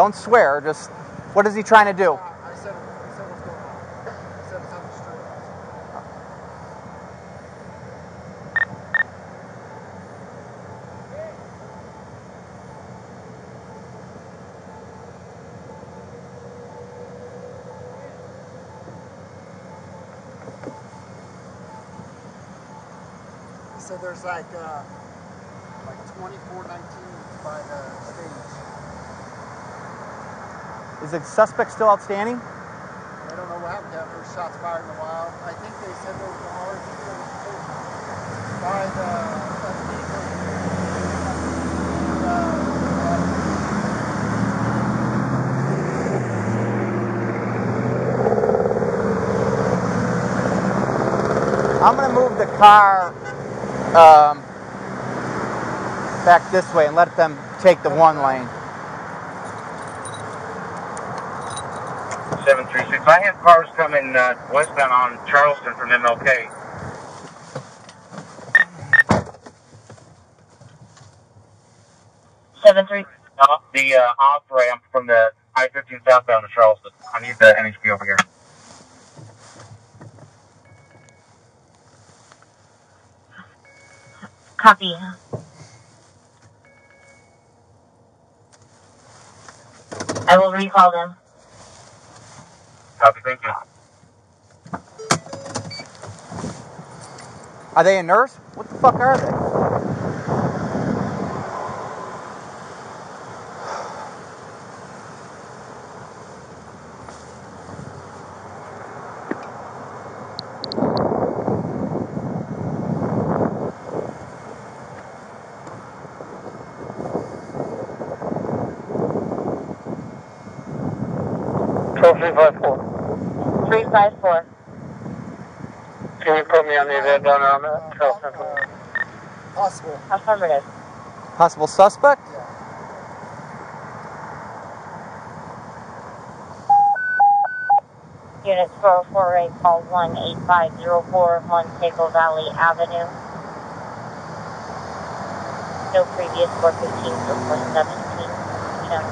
Don't swear. Just what is he trying to do? He there's like uh, like 2419 by the stage. Is the suspect still outstanding? I don't know what happened. Haven't heard shots fired in a while. I think they said there was an already by the I'm gonna move the car um, back this way and let them take the one lane. 736. I have cars coming uh, westbound on Charleston from MLK. Seven three. Uh, the uh, off ramp from the I-15 southbound to Charleston. I need the NHP over here. Copy. I will recall them. Copy, thank you. Are they a nurse? What the fuck are they? Three five four. Three five four. Can you put me on the event runner on that Charleston? uh, possible. Affirmative. Possible suspect? Units 448 call 18504 Montego Valley Avenue. No previous 415 or 417. Shown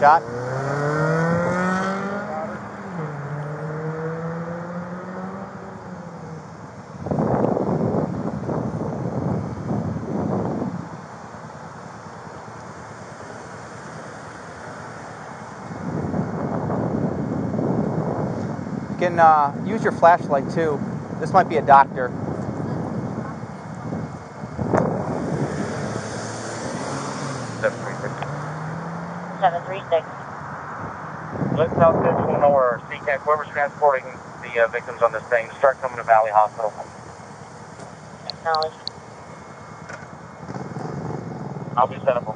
shot? You can uh, use your flashlight too. This might be a doctor. Seven three six. 736. Let South Central or CCAC, whoever's transporting the uh, victims on this thing, start coming to Valley Hospital. Acknowledged. I'll be set up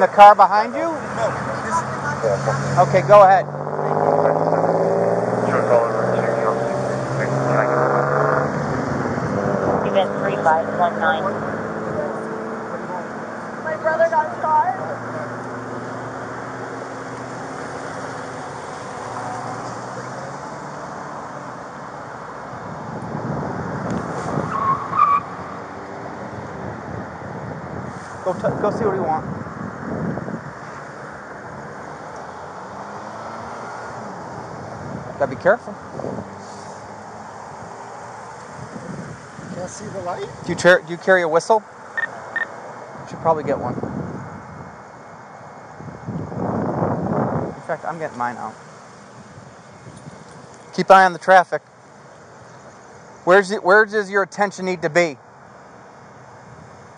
In the, car behind you? Okay, go ahead. Control, call over. Event 3519. My brother got shot. Go, go see what you want. Gotta be careful. Can't see the light? Do you, do you carry a whistle? Should probably get one. In fact, I'm getting mine out. Keep eye on the traffic. Where's it, where does your attention need to be?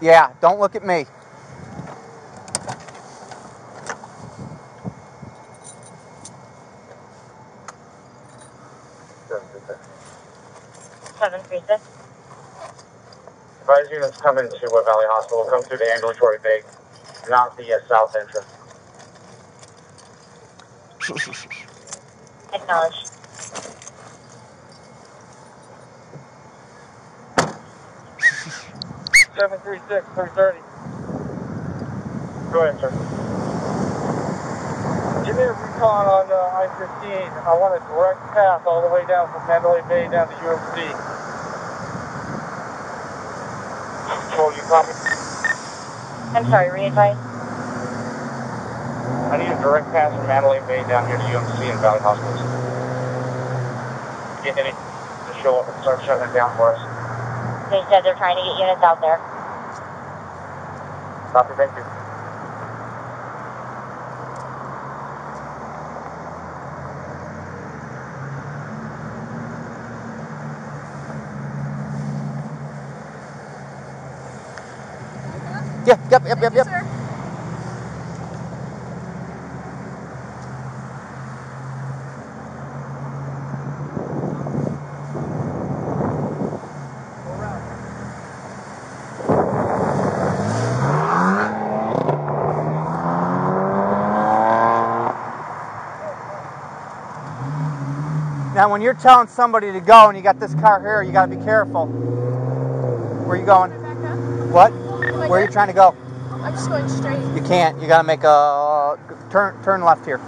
Yeah, don't look at me. Seven three six. Units come into uh, Valley Hospital, come through the ambulatory bay, not the uh, south entrance. Acknowledged. Seven three six, three thirty. Go ahead, sir. Give me a recon on uh, I-15. I want a direct path all the way down from Mandalay Bay down to UMC. Well, you copy? I'm sorry, re-advise. I need a direct pass from Mandalay Bay down here to UMC and Valley Hospitals. Get any to show up and start shutting it down for us. They said they're trying to get units out there. Copy, thank you. Yep, yep, yep, yep, yep. Now, when you're telling somebody to go and you got this car here, you got to be careful. Where you going? Back up. What? Like Where are you trying to go? I'm just going straight. You can't. You got to make a turn. Turn left here. My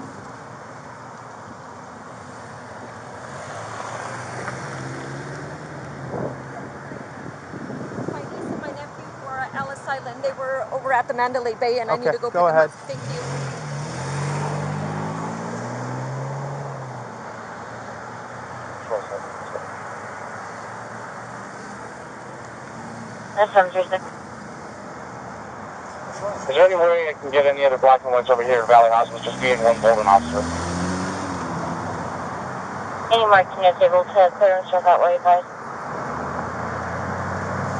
niece and my nephew were at Ellis Island. They were over at the Mandalay Bay, and I need to go, go pick ahead. them up. Thank you. That's seven three six. Is there any way I can get any other black and whites over here at Valley Hospital? Just being one Bolden officer. Any marked units able to clear and start that way, advise.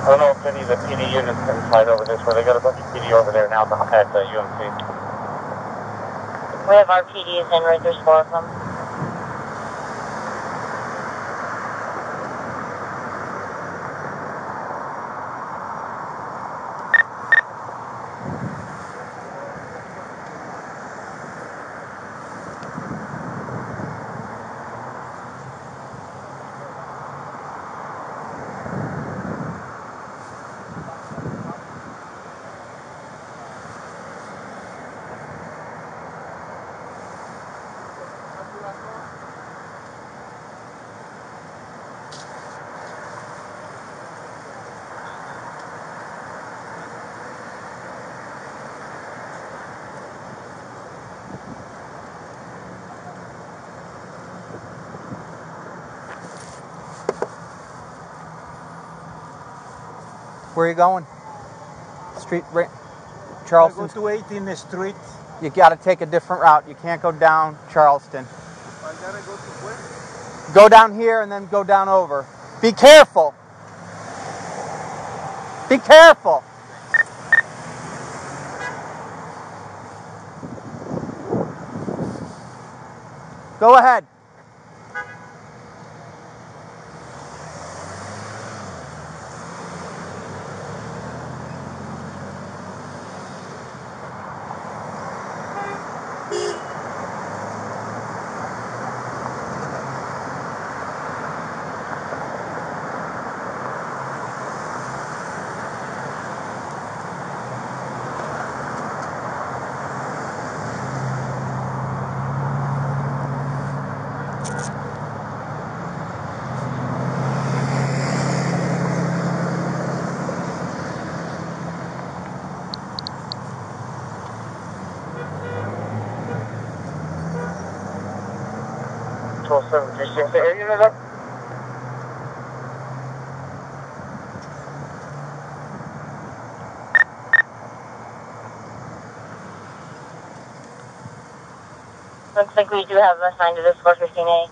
I don't know if any of the PD units can slide over this way. They got a bunch of PD over there now at the- UMC. We have RPDs in right there's four of them. Where are you going? Street, right? I go Charleston. to 18th Street. You got to take a different route. You can't go down Charleston. I gotta go to where? Go down here and then go down over. Be careful. Be careful. Go ahead. 7, the air unit up. Looks like we do have assigned to this 415A.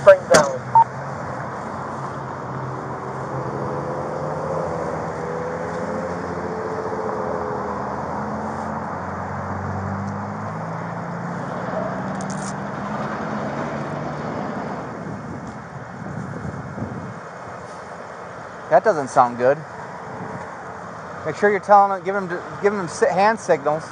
Spring Valley. That doesn't sound good. Make sure you're telling them, giving them, giving them hand signals.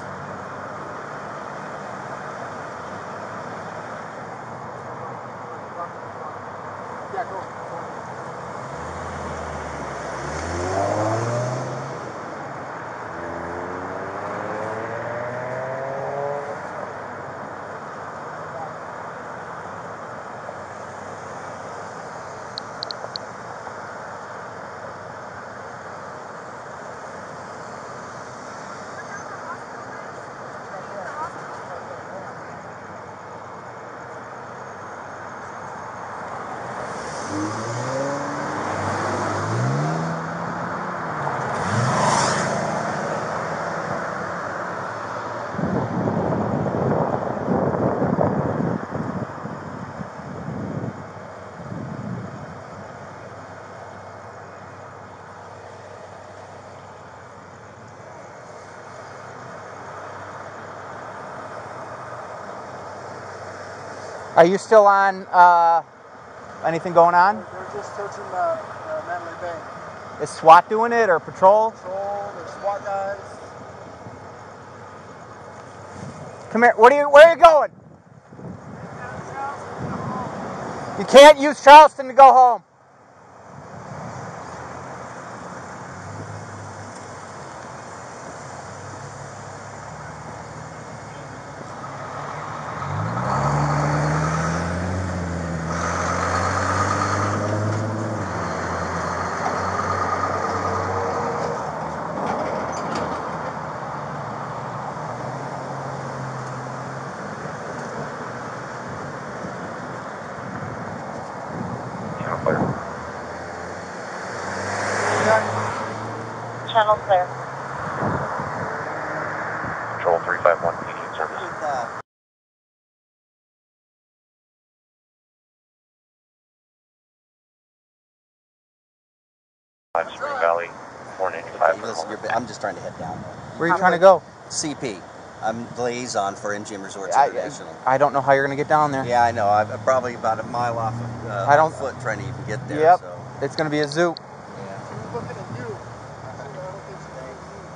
Are you still on? Uh, anything going on? They're just searching the, the Mandalay Bay. Is SWAT doing it or patrol? Patrol, there's SWAT guys. Come here. What are you? Where are you going? You can't use Charleston to go home. Channel clear. Channel clear. Control 351 PD in service. Five Spring Valley, 495 listen, you're, I'm just trying to head down. Where are you trying to go? CP. I'm the liaison for MGM Resorts I, International. I don't know how you're gonna get down there. yeah, I know. I'm I'm probably about a mile off of, uh, I don't- on foot trying to even get there. Yep. So, It's gonna be a zoo. yeah. Who's looking at you? I don't think she's looking at you.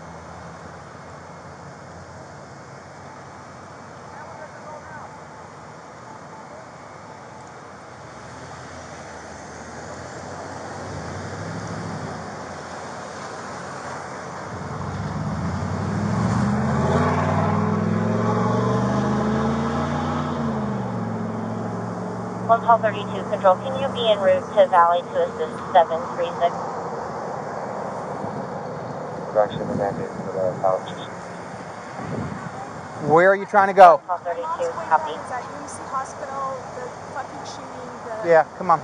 One call 32 control. Can you be en route to Valley to assist 736? Actually, the mandate for the pouches. Where are you trying to go? Call 32, Lost copy. at UMC Hospital, the fucking shooting, the... Yeah, come on.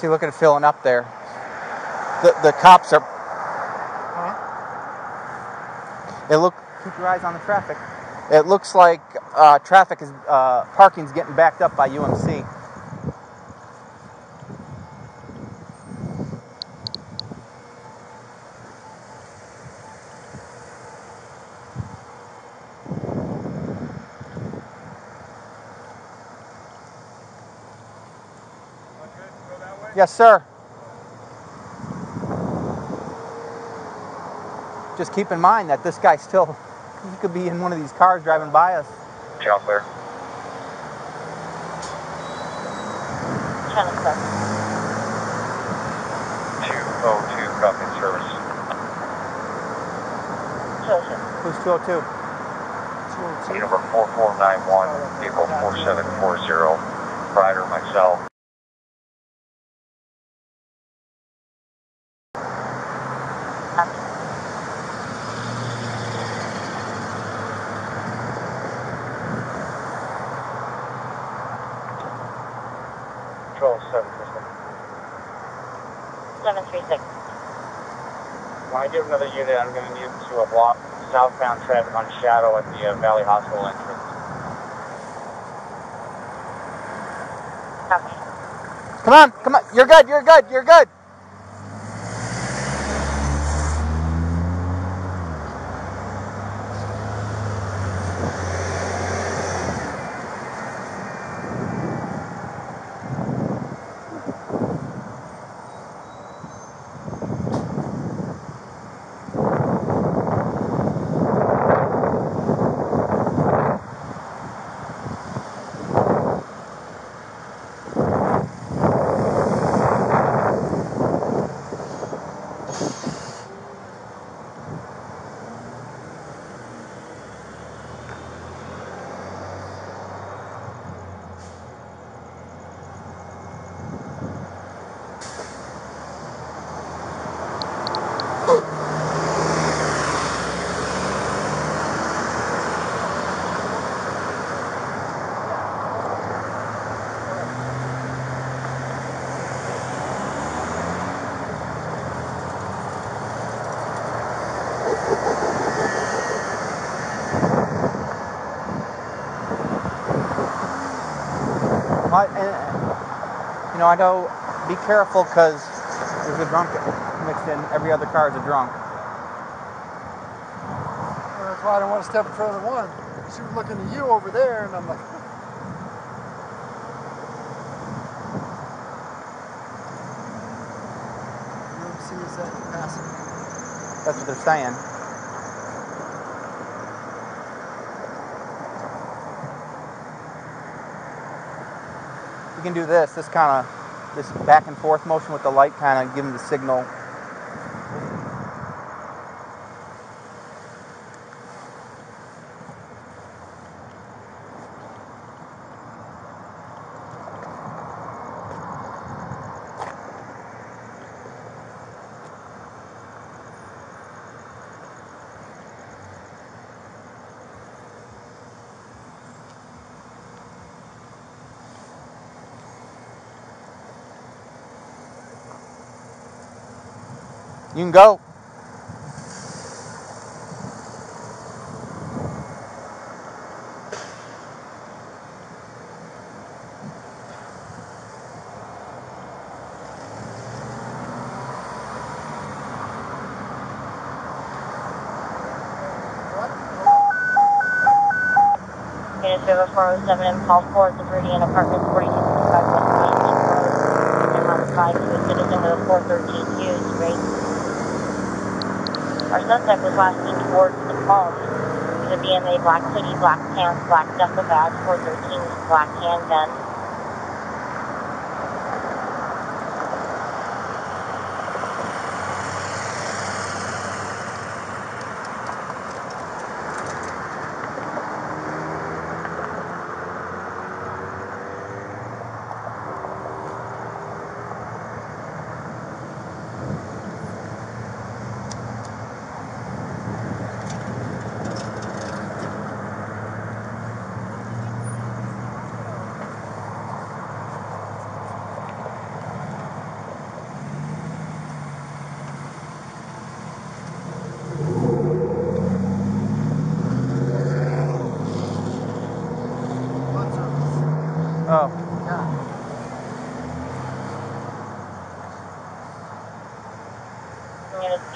See, look at it filling up there. The the cops are. Huh? It look. Keep your eyes on the traffic. It looks like uh, traffic is uh, parking's getting backed up by UMC. Yes, sir. Just keep in mind that this guy still, he could be in one of these cars driving by us. Channel clear. Channel clear. 202 copy service. 202. Who's 202? Key number 4491, April 4740. Ryder, myself. Copy. Control 7 system. 736. Give another unit, I'm going to need to uh, block southbound traffic on Shadow at the uh, Valley Hospital entrance. Come on, come on. You're good, you're good, you're good. Well, eh, and, you know, I know, be careful because there's a drunk mixed in. Every other car is a drunk. And that's why I don't want to step in front of the one. She was looking at you over there, and I'm like, UMC is at capacity. That's what they're saying. We can do this. This kind of, this back and forth motion with the light kind of them the signal. You can go. Unit 0407 impulse forward to Viridian Apartments 4255 West Main Road. And 5 to a citizen a 413 Hughes rate. Our suspect was last seen towards the palm. With a BMA black hoodie, black pants, black duffel bag, 413 black handgun.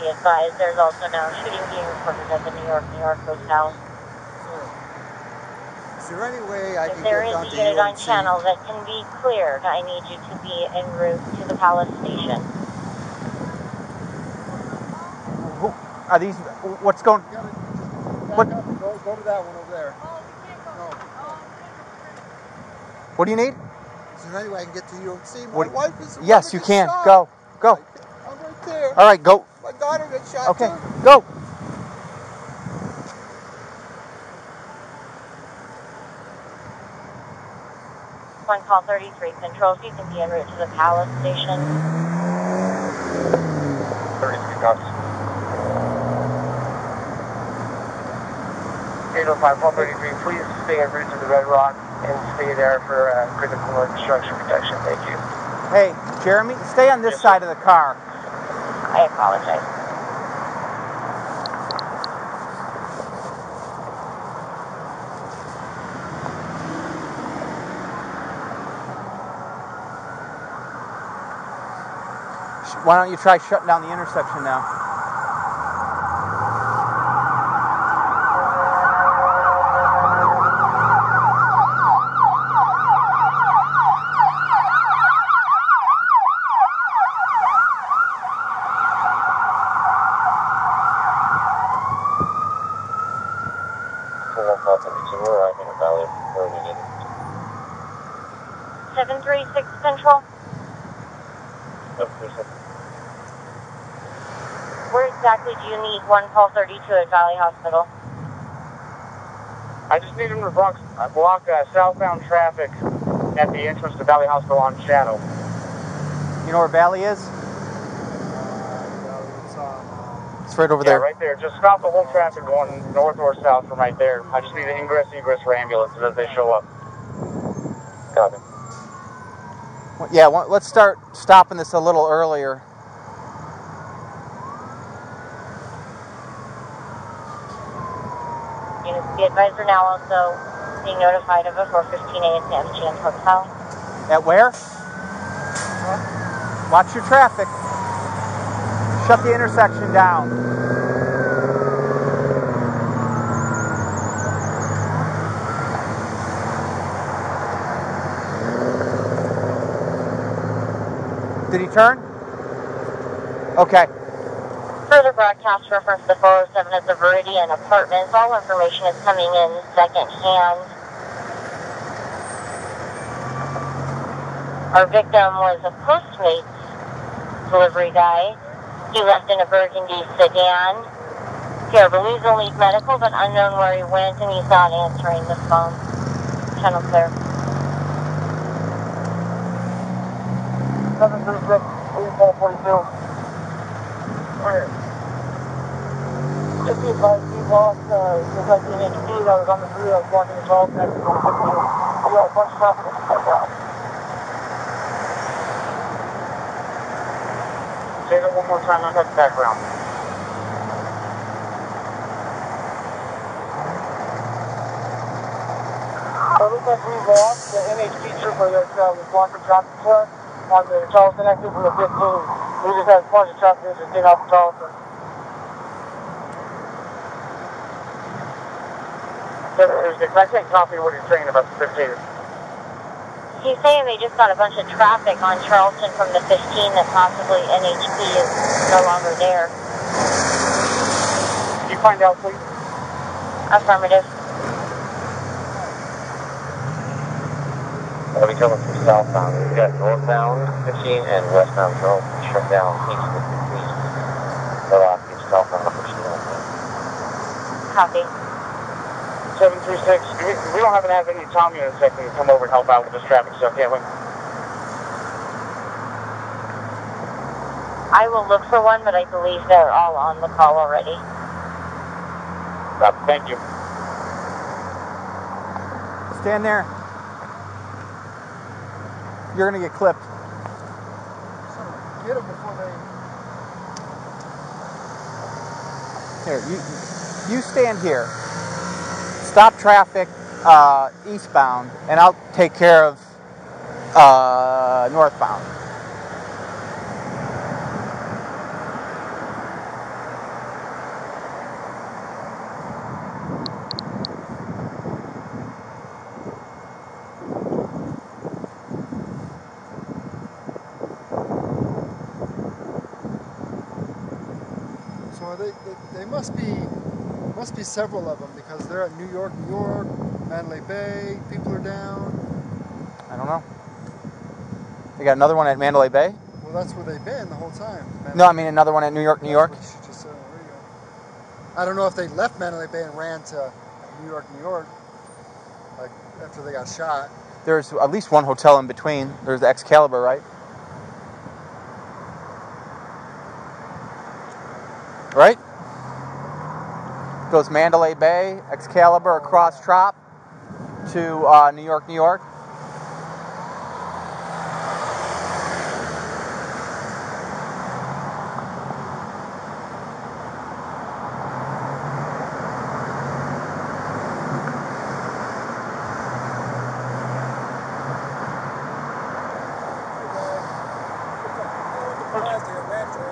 Be advised there's also now shooting being reported at the New York, New York hotel. Hmm. Is there any way I If can there get is down a to unit on channel that can be cleared, I need you to be en route to the Palace Station. Who- Are these? What's going? You gotta just back What- go, go to that one over there. Oh, we can't go. No. Oh, What do you need? Is there any way I can get to UMC? My What- wife is Yes, you can. shot. Go. Go. I'm right there. All right, go. My daughter got shot Okay, too. go. One call 33 controls, you can be en route to the Palace Station. 33 cops. 805 133, please stay en route to the Red Rock and stay there for uh, critical infrastructure protection. Thank you. Hey, Jeremy, stay on this side of the car. I apologize. Why don't you try shutting down the intersection now? Full one call 32, we're arriving at Valley. Where we need 736 Central, Yep, there's a where exactly do you need one call 32 at Valley Hospital? I just need him to block, uh, block uh, southbound traffic at the entrance to Valley Hospital on Shadow. You know where Valley is? Uh, it's, right over yeah, there. right there. Just stop the whole traffic going north or south from right there. I just need an ingress egress for ambulances as they show up. Copy. Yeah, let's start stopping this a little earlier. Units advisor now also being notified of a 415A at the MGM Hotel. At where? Watch your traffic. Shut the intersection down. Did he turn? Okay. Broadcast reference the 407 at the Viridian Apartments. All information is coming in second hand. Our victim was a Postmates delivery guy. He left in a burgundy sedan. Here, believes only medical, but unknown where he went, and he's not answering the phone. Channel clear. 736, 8442. Where? Just be advised, we lost, uh, just like the NHP that was on the freeway, I was walking the dog next to him. We got a bunch of traffic now. Say that one more time on that background. It looks like we lost the NHP trooper that uh, was blocking traffic for us on the Charleston exit from the 15. We just had a bunch of traffic just getting off Charleston. Can I take copy of what he's saying about the 15? He's saying they just got a bunch of traffic on Charleston from the 15 that possibly NHP is no longer there. Can you find out, please? Affirmative. I'll be coming from southbound. We've got northbound 15 and westbound Charleston shut down east of 15. The lock is southbound number Copy. 736. We, we don't happen to have any Tom units that can come over and help out with this traffic stuff, can we? I will look for one, but I believe they're all on the call already. Copy. Thank you. Stand there. You're gonna get clipped. Get them before they... Here, you you stand here. Stop traffic uh, eastbound, and I'll take care of Uh, northbound. So they, they, they must be must be several of them because they're at New York, New York, Mandalay Bay. People are down. I don't know. They got another one at Mandalay Bay. Well, that's where they've been the whole time. No, I mean another one at New York, New York. That's what she just said on the radio. I don't know if they left Mandalay Bay and ran to New York, New York, like after they got shot. There's at least one hotel in between. There's the Excalibur, right? Right? Goes Mandalay Bay, Excalibur across Trop to uh, New York, New York.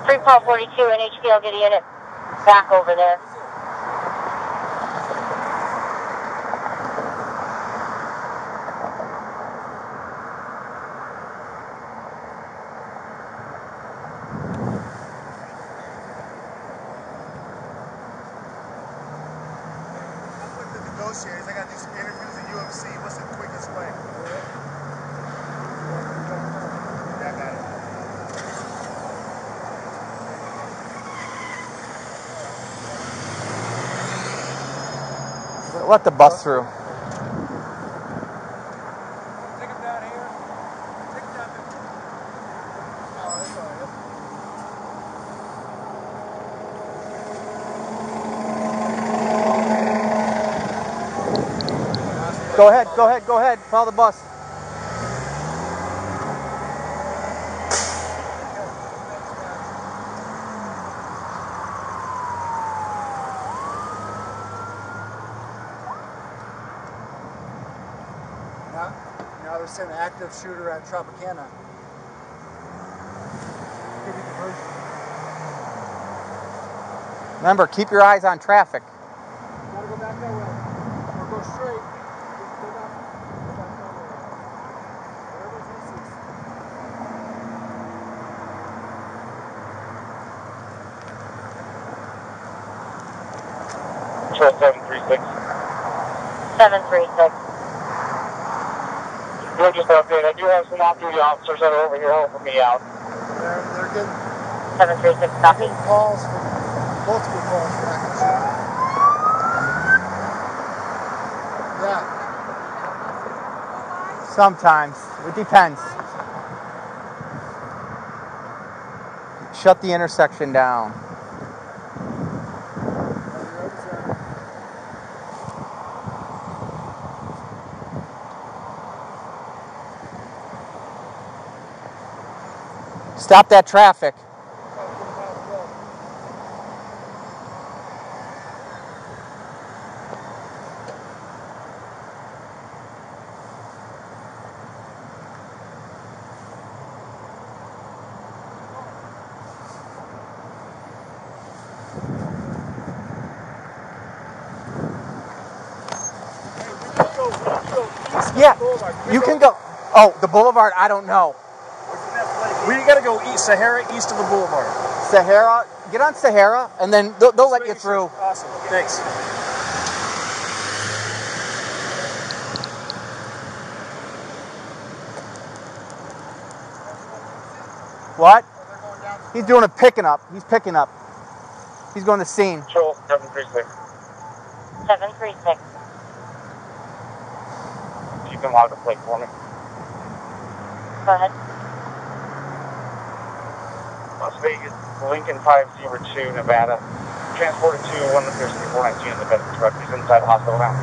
Three 42 NHP, I'll get a unit back over there. I'm with the negotiators. I got to do some interviews at UMC. What's the quickest way? Yeah, I got it. Let the bus through. Go ahead, go ahead, go ahead. Follow the bus. Now, now they're saying active shooter at Tropicana. Remember, keep your eyes on traffic. Gotta go back that way. Or go straight. Go back, go back that way. Whatever's easiest. Control 736. 736. You're just update. I do have some off-duty officers that are over here helping me out. They're, they're getting, 736 copy. calls from multiple calls for active. Yeah. Sometimes. It depends. Shut the intersection down. You're right, sir. Stop that traffic. Yeah, you can go. Oh, the boulevard, I don't know. We gotta go east, Sahara, east of the boulevard. Sahara, get on Sahara, and then they'll, they'll let you through. Awesome. Thanks. What? He's doing a picking up. He's picking up. He's going to scene. Control 736. 736. You can log the plate for me. Go ahead. Las Vegas, Lincoln 502, Nevada. Transported to one of the 419 in the truck. He's inside the hospital now.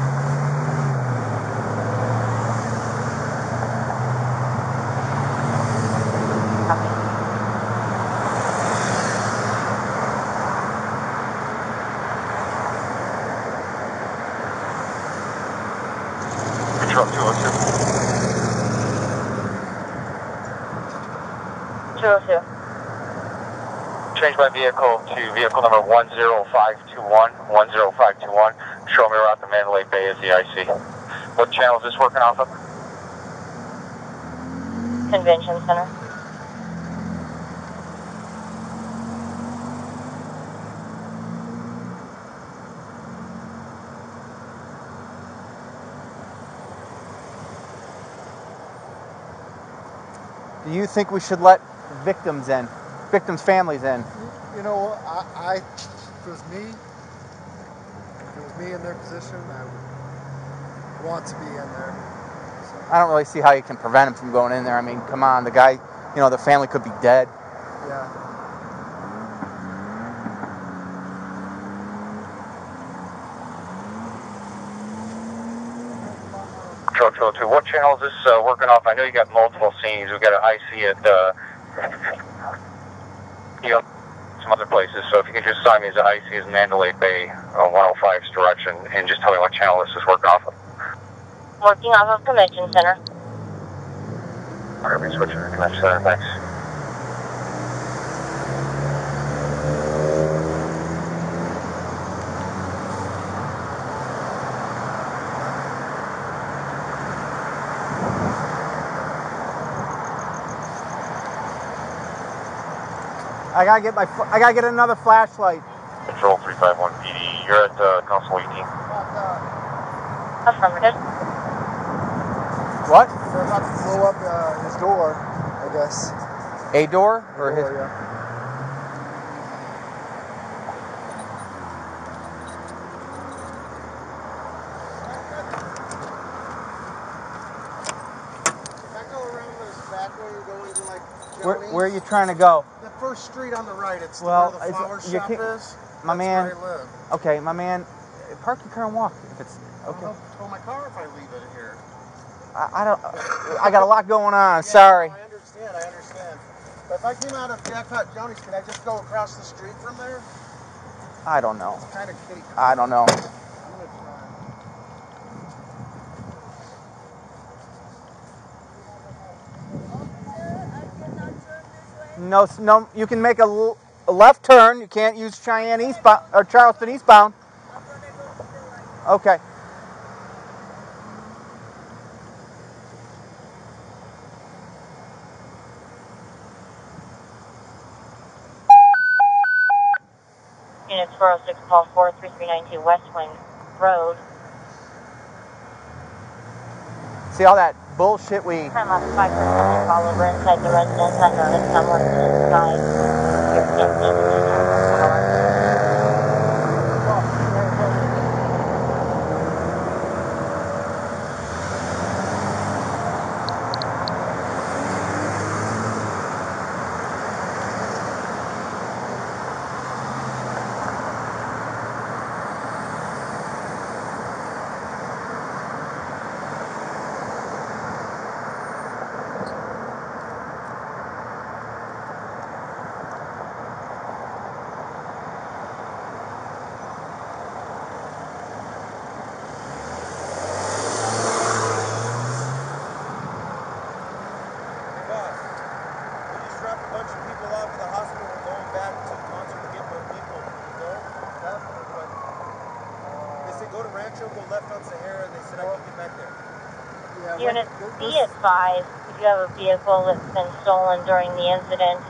Copy. Control 202. 202. Change my vehicle to vehicle number 10521. 10521. Show me around the Mandalay Bay as the IC. What channel is this working off of? Convention Center. Do you think we should let victims in, victims' families in? You know, I, I if it was me, if it was me in their position, I would want to be in there. So, I don't really see how you can prevent them from going in there. I mean, come on, the guy, you know, the family could be dead. yeah. Control 202. What channel is this uh, working off? I know you got multiple scenes. We've got an IC at, uh, you know, some other places. So if you can just sign me as an IC as Mandalay Bay on 105's direction and just tell me what channel this is working off of. Working off of Convention Center. All right, we switch to the Convention Center. Thanks. I gotta get my, fl- I gotta get another flashlight. Control 351 PD. You're at uh, Council 18. Affirmative. What? They're about to blow up uh, his door, I guess. A door or his? Yeah. I go around this back way and go into like Where, where are you trying to go? The first street on the right. It's Well, where the flower shop can't- is. My That's man. Where I live. Okay, my man, park your car and walk. If it's okay. I'll tow my car if I leave it here. I, I don't. I got a lot going on. Sorry. I understand. I understand. But if I came out of Jackpot Johnny's, can I just go across the street from there? I don't know. Kind of kitty. I don't know. I'm gonna try. No, no. You can make a left turn. You can't use Cheyenne eastbound or Charleston eastbound. Okay. Units 406 call 43392 West Wing Road. See all that bullshit we. Time on 5% call over inside the residence. I someone inside. Your Hey, boss. We just dropped a bunch of people off at the hospital. We're going back to the concert to get more people. No? That's but they said go to Rancho, go left on Sahara, and they said I can get back there. Yeah, Unit like, be this- advised if you have a vehicle that's been stolen during the incident.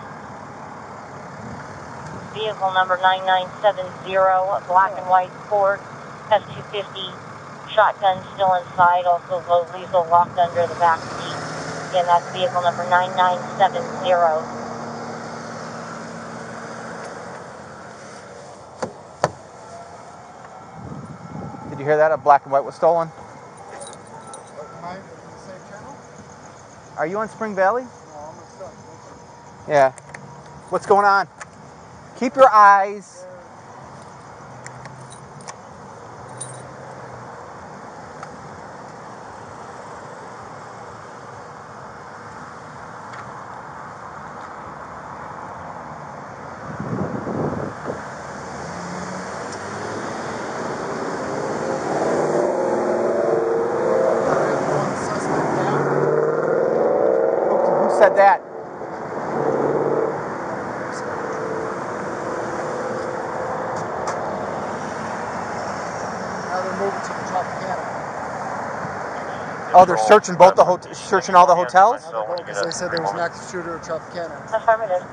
Vehicle number 9970, a black and white Ford F-250, shotgun still inside, also low lethal locked under the back seat. Again, that's vehicle number 9970. Did you hear that? A black and white was stolen. Am I in the same channel? Are you on Spring Valley? No, I'm gonna stop. Yeah. What's going on? Keep your eyes. One suspect down. Who who said that? Oh, they're searching both the hot- searching all the hotels? Because they said there was an active shooter at Tropicana. Affirmative.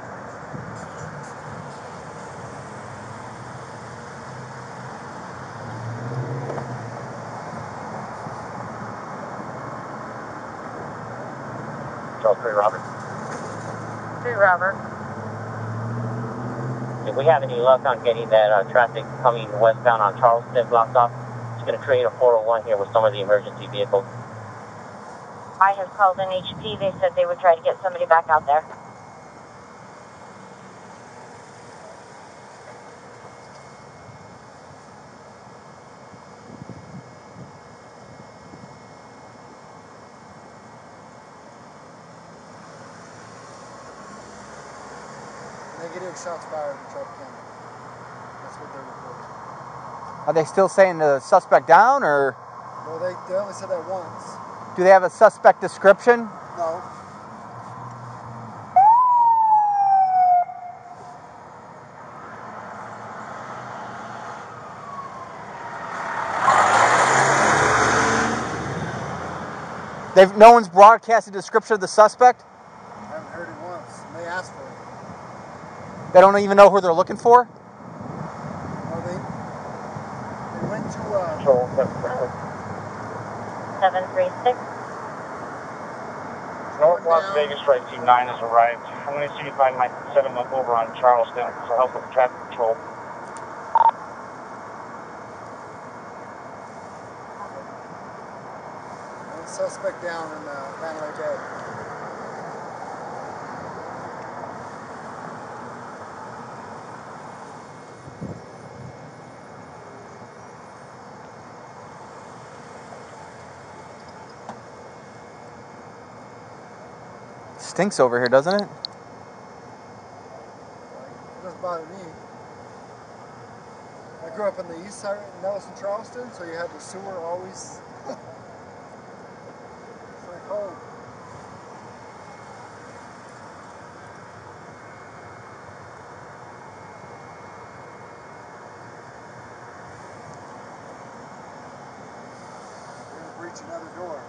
Charles 3 Robert. Three Robert. If we have any luck on getting that uh, traffic coming westbound on Charleston blocked off, it's going to create a 401 here with some of the emergency vehicles. I have called NHP. They said they would try to get somebody back out there. Negative shots fired at Tropicana. That's what they're reporting. Are they still saying the suspect down, or Well, they, they only said that once. Do they have a suspect description? No. They've no one's broadcast a description of the suspect. I haven't heard it once. And they asked for it. They don't even know who they're looking for. Oh, they, they went to, uh, Control 736. North Las Vegas Strike Team 9 has arrived. I'm going to see if I might set them up over on Charleston for help with traffic control. suspect down in uh, Mandalay Bay. Stinks over here, doesn't it? It doesn't bother me. I grew up on the east side in Nellis, Charleston, so you had the sewer always. it's like home. We're gonna breach another door.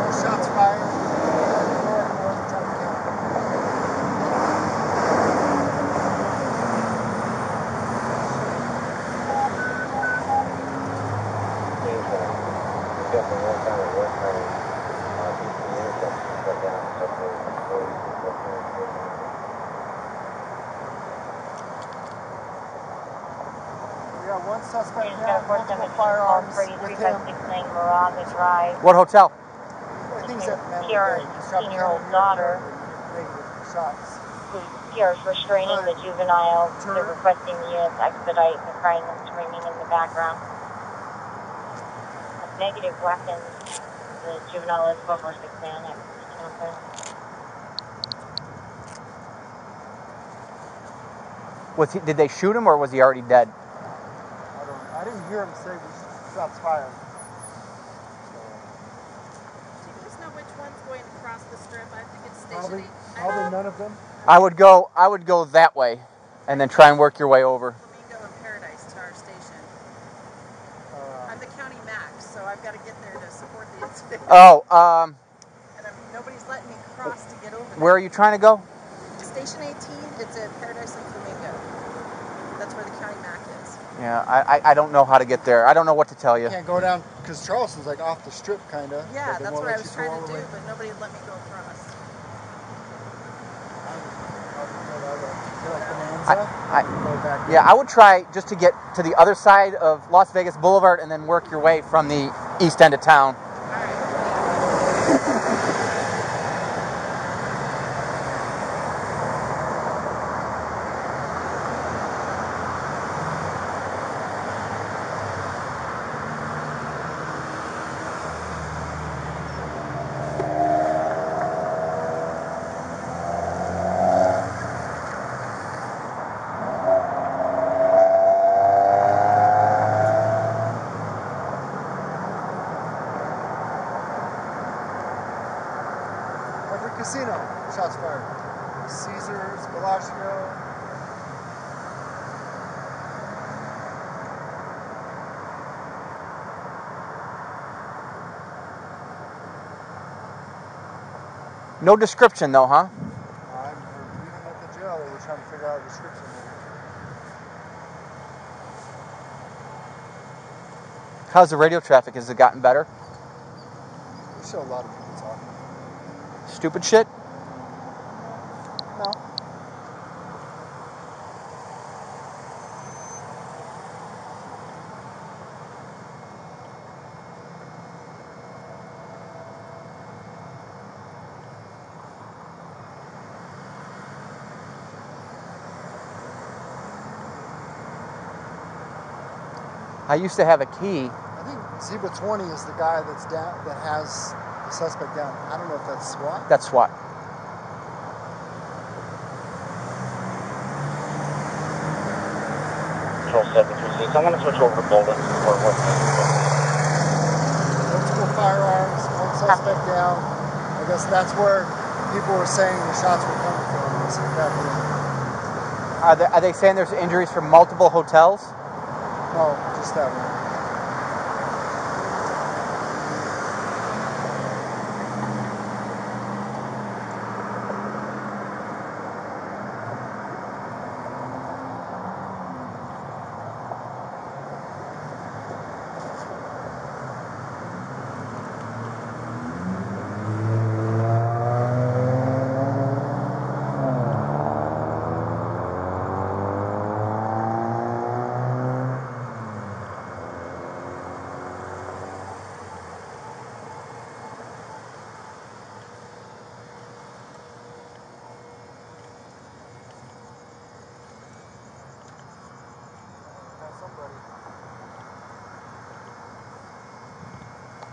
No shots fired. North, north, Tropicana. We got one suspect Please down, got multiple 417 firearms call with him. 3569 Moraga Drive. What hotel? I think he's at Mandalay Here, Bay. He's dropping 16-year-old daughter. Negative shots. Restraining the juvenile. They're requesting the units expedite the crying and screaming in the background. A negative weapon. The juvenile is 446 man at Tampa. Was he, did they shoot him, or was he already dead? I don't. I didn't hear him say shots fired. Do you guys know which one's going across the strip? I think it's Station Probably, 8. Probably none of them. I would go. I would go that way, and then try and work your way over. Flamingo and Paradise to our station. Uh, I'm the county max, so I've got to get there to support the incident. Oh, um, and I'm, nobody's letting me cross to get over where are you trying to go? Station 18, it's at Paradise and Flamingo. That's where the county mac is. Yeah, I, I, I don't know how to get there. I don't know what to tell you. can't go down because Charleston's like off the strip, kind of. Yeah, that's what I was trying to do, but nobody let me go across. I- back. Yeah, I would try just to get to the other side of Las Vegas Boulevard and then work your way from the east end of town. No description though, huh? I'm even at the jail. They were trying to figure out a description. How's the radio traffic? Has it gotten better? There's still a lot of people talking. Stupid shit? I used to have a key. I think Zebra 20 is the guy that's down that has the suspect down. I don't know if that's SWAT. That's SWAT. Control 736. I'm going to switch over to Golden for what? Multiple firearms, one suspect down. I guess that's where people were saying the shots were coming from. Was that. Are they, are they saying there's injuries from multiple hotels? No, just that one.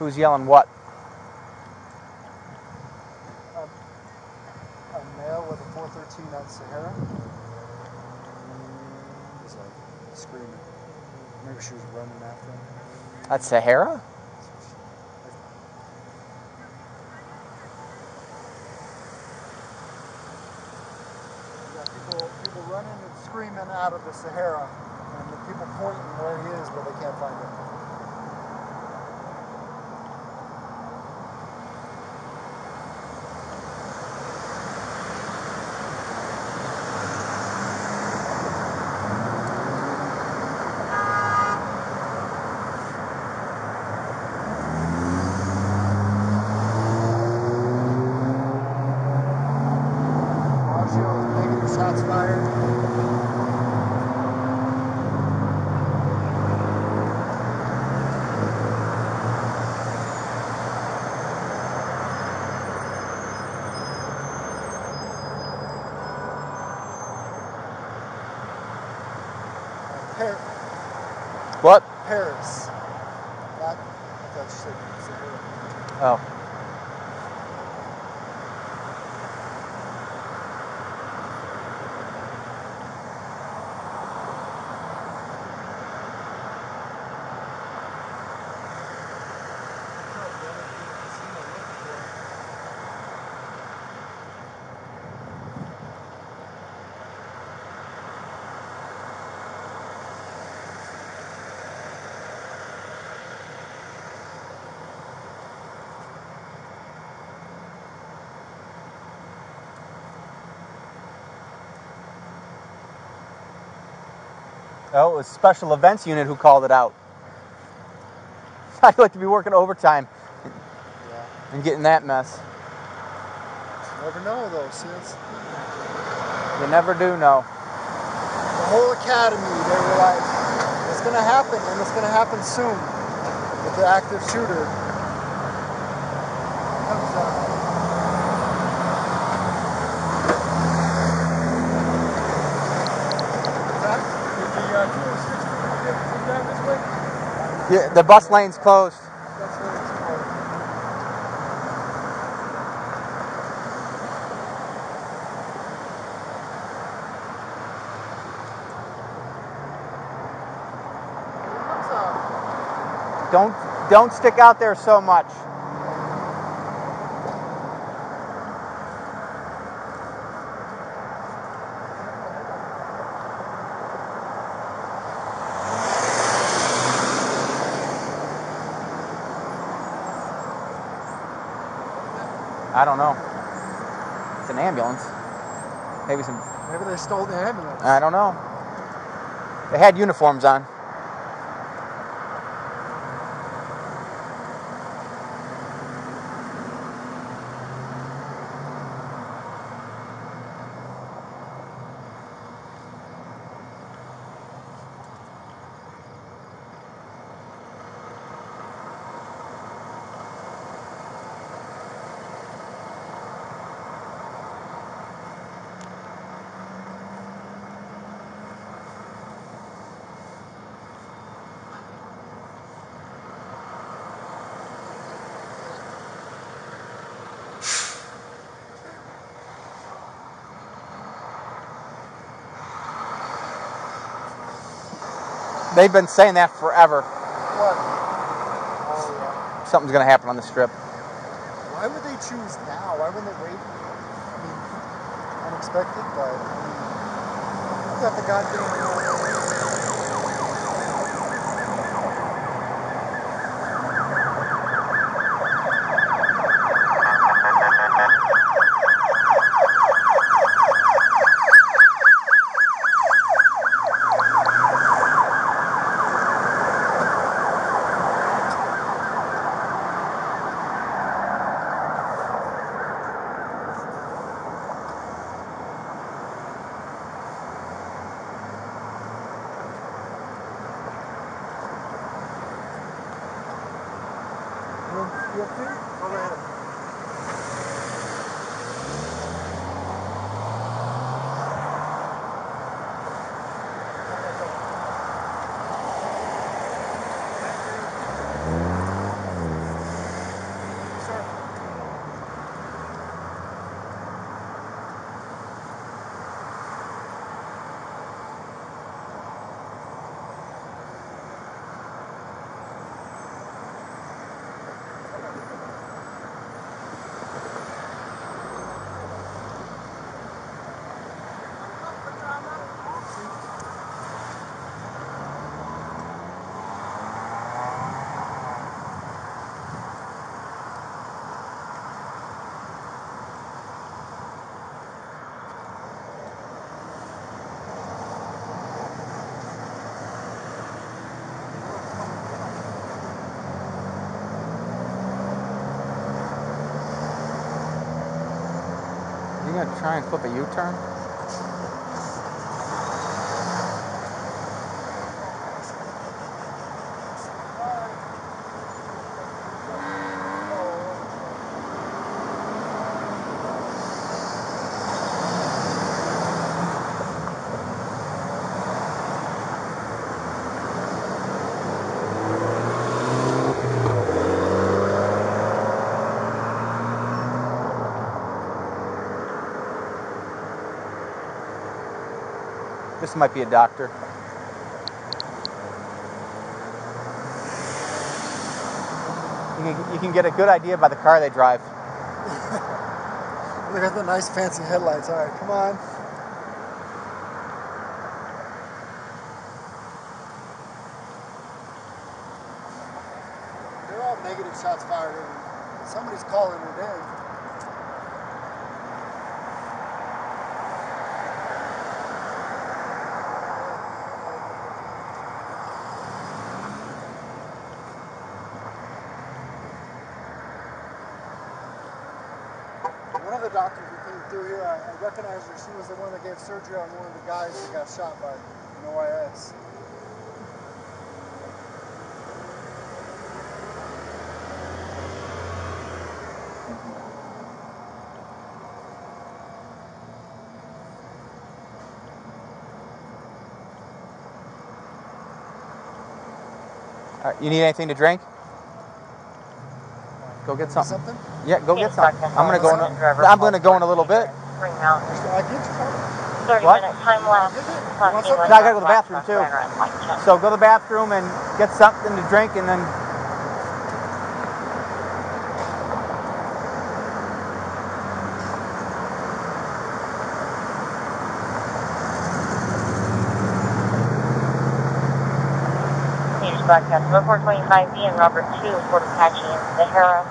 Who's yelling what? A male with a 413 on Sahara. He's like screaming. Maybe she was running after him. That's Sahara? Yeah, people, people running and screaming out of the Sahara, and the people pointing where he is, but they can't find him. Bellagio is negative shots fired. Par- What? Paris. Not, I thought you said Sahara. Oh. Oh, it was special events unit who called it out. I'd like to be working overtime Yeah. and getting that mess. You Never know though, sis. You never do know. The whole academy, they were like, it's gonna happen, and it's gonna happen soon with the active shooter. That was, uh, Is the uh, 206 gonna get come down this way? Yeah, the bus lane's closed. Here comes a- Don't don't stick out there so much. I don't know. It's an ambulance. Maybe some. Maybe they stole the ambulance. I don't know. They had uniforms on. They've been saying that forever. What? Oh, yeah. Something's gonna happen on the strip. Why would they choose now? Why wouldn't they wait? I mean, unexpected, but I mean, got the goddamn. You have to? Go ahead. You gonna try and flip a U-turn? Might be a doctor. You can, you can get a good idea by the car they drive. Look at the nice fancy headlights. All right, come on. They're all negative shots fired in. Somebody's calling it in. One of the doctors, you think, through here. I, I recognized her. She was the one that gave surgery on one of the guys that got shot by an OIS. All right, you need anything to drink? Go get something. Something? Yeah, go get something. I'm gonna go. In Holmes, a, driver I'm gonna go in a little bit. Mountain. I get you. 30 What? minute time lapse. No, I gotta go to the bathroom, too. right around White Chestnut. So go to the bathroom and get something to drink, and then News broadcast 425B and Robert 2 for Apache in Sahara.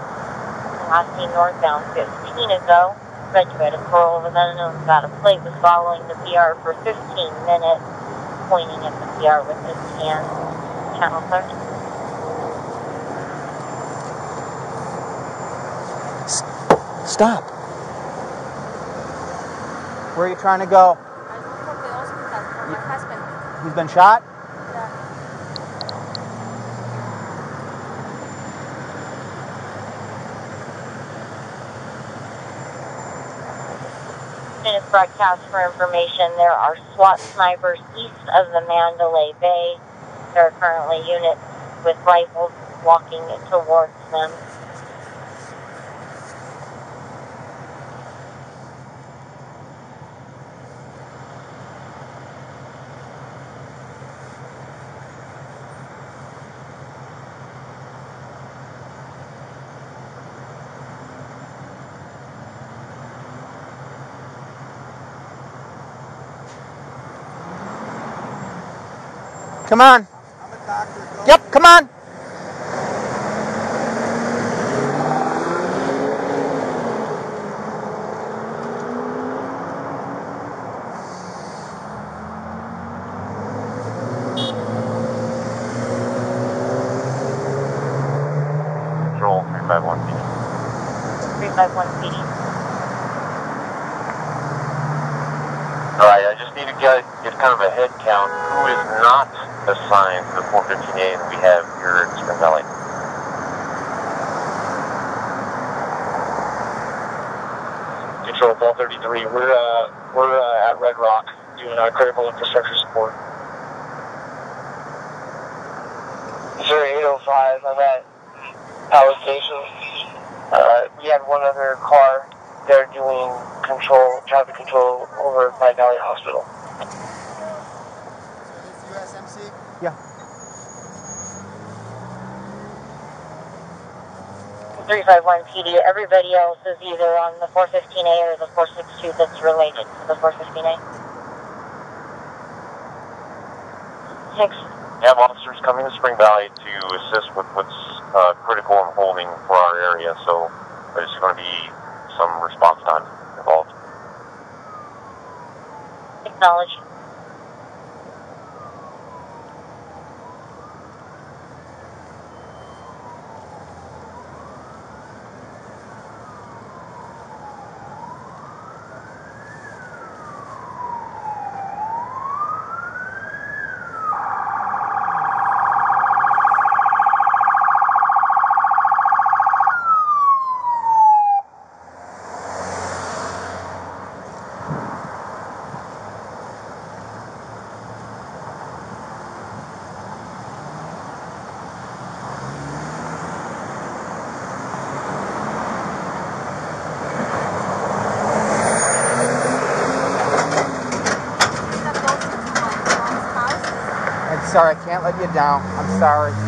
Seen northbound 15 ago. Red to a Pearl with unknown without a plate was following the PR for 15 minutes, pointing at the PR with his hand. Channel 30. stop. Where are you trying to go? I look for the hospital for my husband. He's been shot. Yeah. Minutes broadcast for information. There are SWAT snipers east of the Mandalay Bay. There are currently units with rifles walking towards them. Come on. I'm a doctor. Go. Yep, come on. Control 351 PD. 351 PD. Alright, I just need to get, get kind of a head count. Who is not assigned to the 415A that we have here at Spring Valley? Control 1233. We're uh, we're uh, at Red Rock doing our critical infrastructure support. Zero eight zero five. I'm at Power Station. Uh, we had one other car. They're doing control, traffic control over by Valley Hospital. USMC? Yeah. 351 PD. Everybody else is either on the 415A or the 462 that's related to the 415A. Six. We have officers coming to Spring Valley to assist with what's uh, critical and holding for our area, so there's going to be some response time involved. Acknowledge. Sorry, I can't let you down. I'm sorry.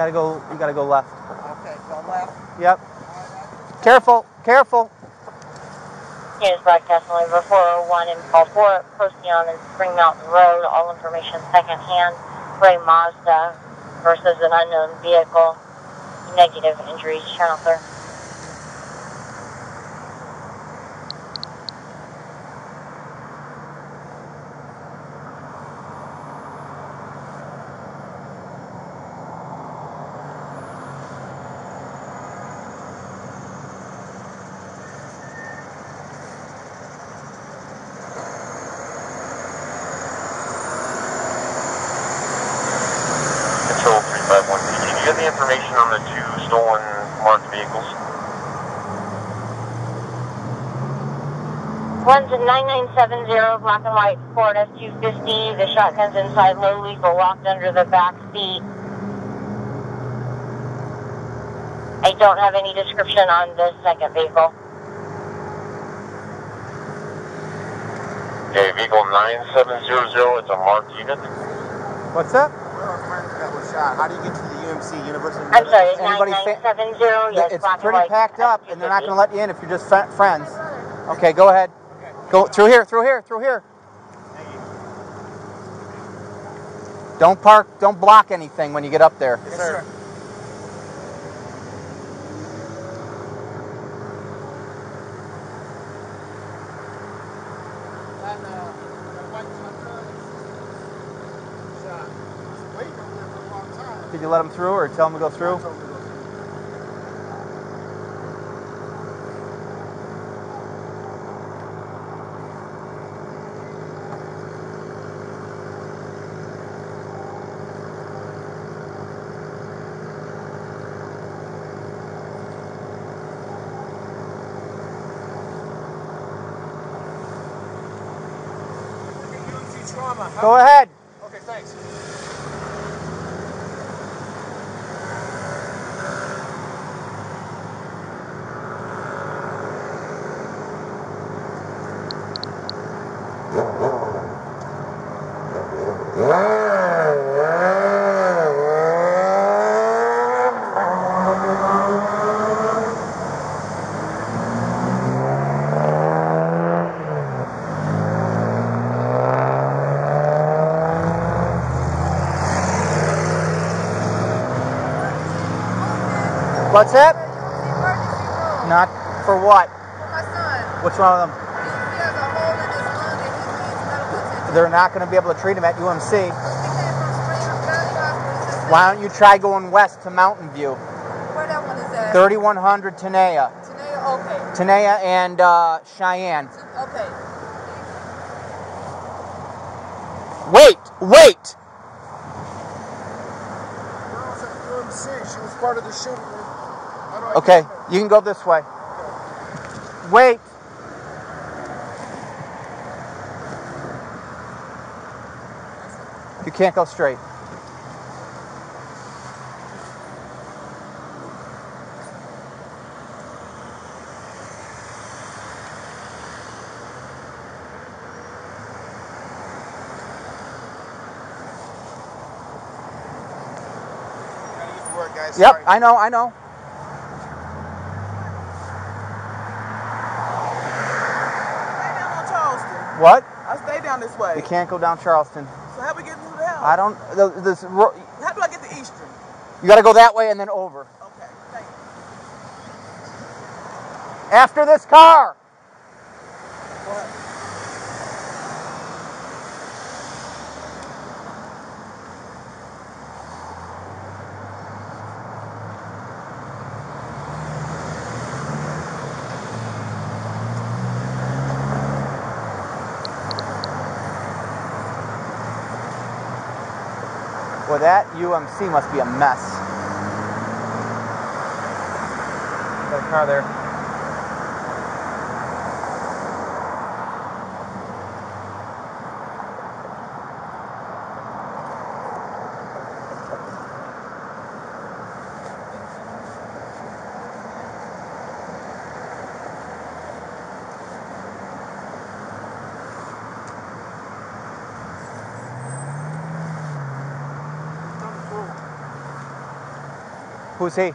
gotta go. You gotta go left. Okay, go left. Yep. Careful, careful. News broadcast oh on River 401 in Balboa, Procyon and Spring Mountain Road. All information secondhand. Gray Mazda versus an unknown vehicle. Negative injuries. Channel 30. One's a 9970 black and white Ford F-250. The shotgun's inside low lethal locked under the back seat. I don't have any description on the second vehicle. Okay, vehicle 9700, it's a marked unit. What's up? Where are friends that was shot? How do you get to the UMC University? I'm sorry, it's Anybody 9970. Yes, it's pretty packed up, and they're not going to let you in if you're just friends. Okay, go ahead. Go through here. Through here. Through here. Don't park. Don't block anything when you get up there. Yes, sir. And uh, the white truck is shot. He's waiting over there for a long time. Did you let them through, or tell them to go through? Told me to go through. Go ahead. What's that? Not for what? My What's wrong with them? he has a hole in his lung and he needs medical attention. They're not going to be able to treat him at UMC. He came from Spring Valley Hospital. He said, Why don't you try going west to Mountain View? Where that one is at? 3100 Tenaya. Today, okay. Tenaya and uh, Cheyenne. Okay. Wait, wait! Girl's at UMC. She was part of the shooting. How do I Okay, you can go this way. Wait. You can't go straight. Gotta get to work. Yep, Sorry. I know, I know. Stay down on Charleston. What? I stay down this way. You can't go down Charleston. So how we get to the house? I don't. The, this ro- How do I get to Eastern? you got to go that way and then over. Okay, thank you. After this car. Well, that UMC must be a mess. That car there. Who's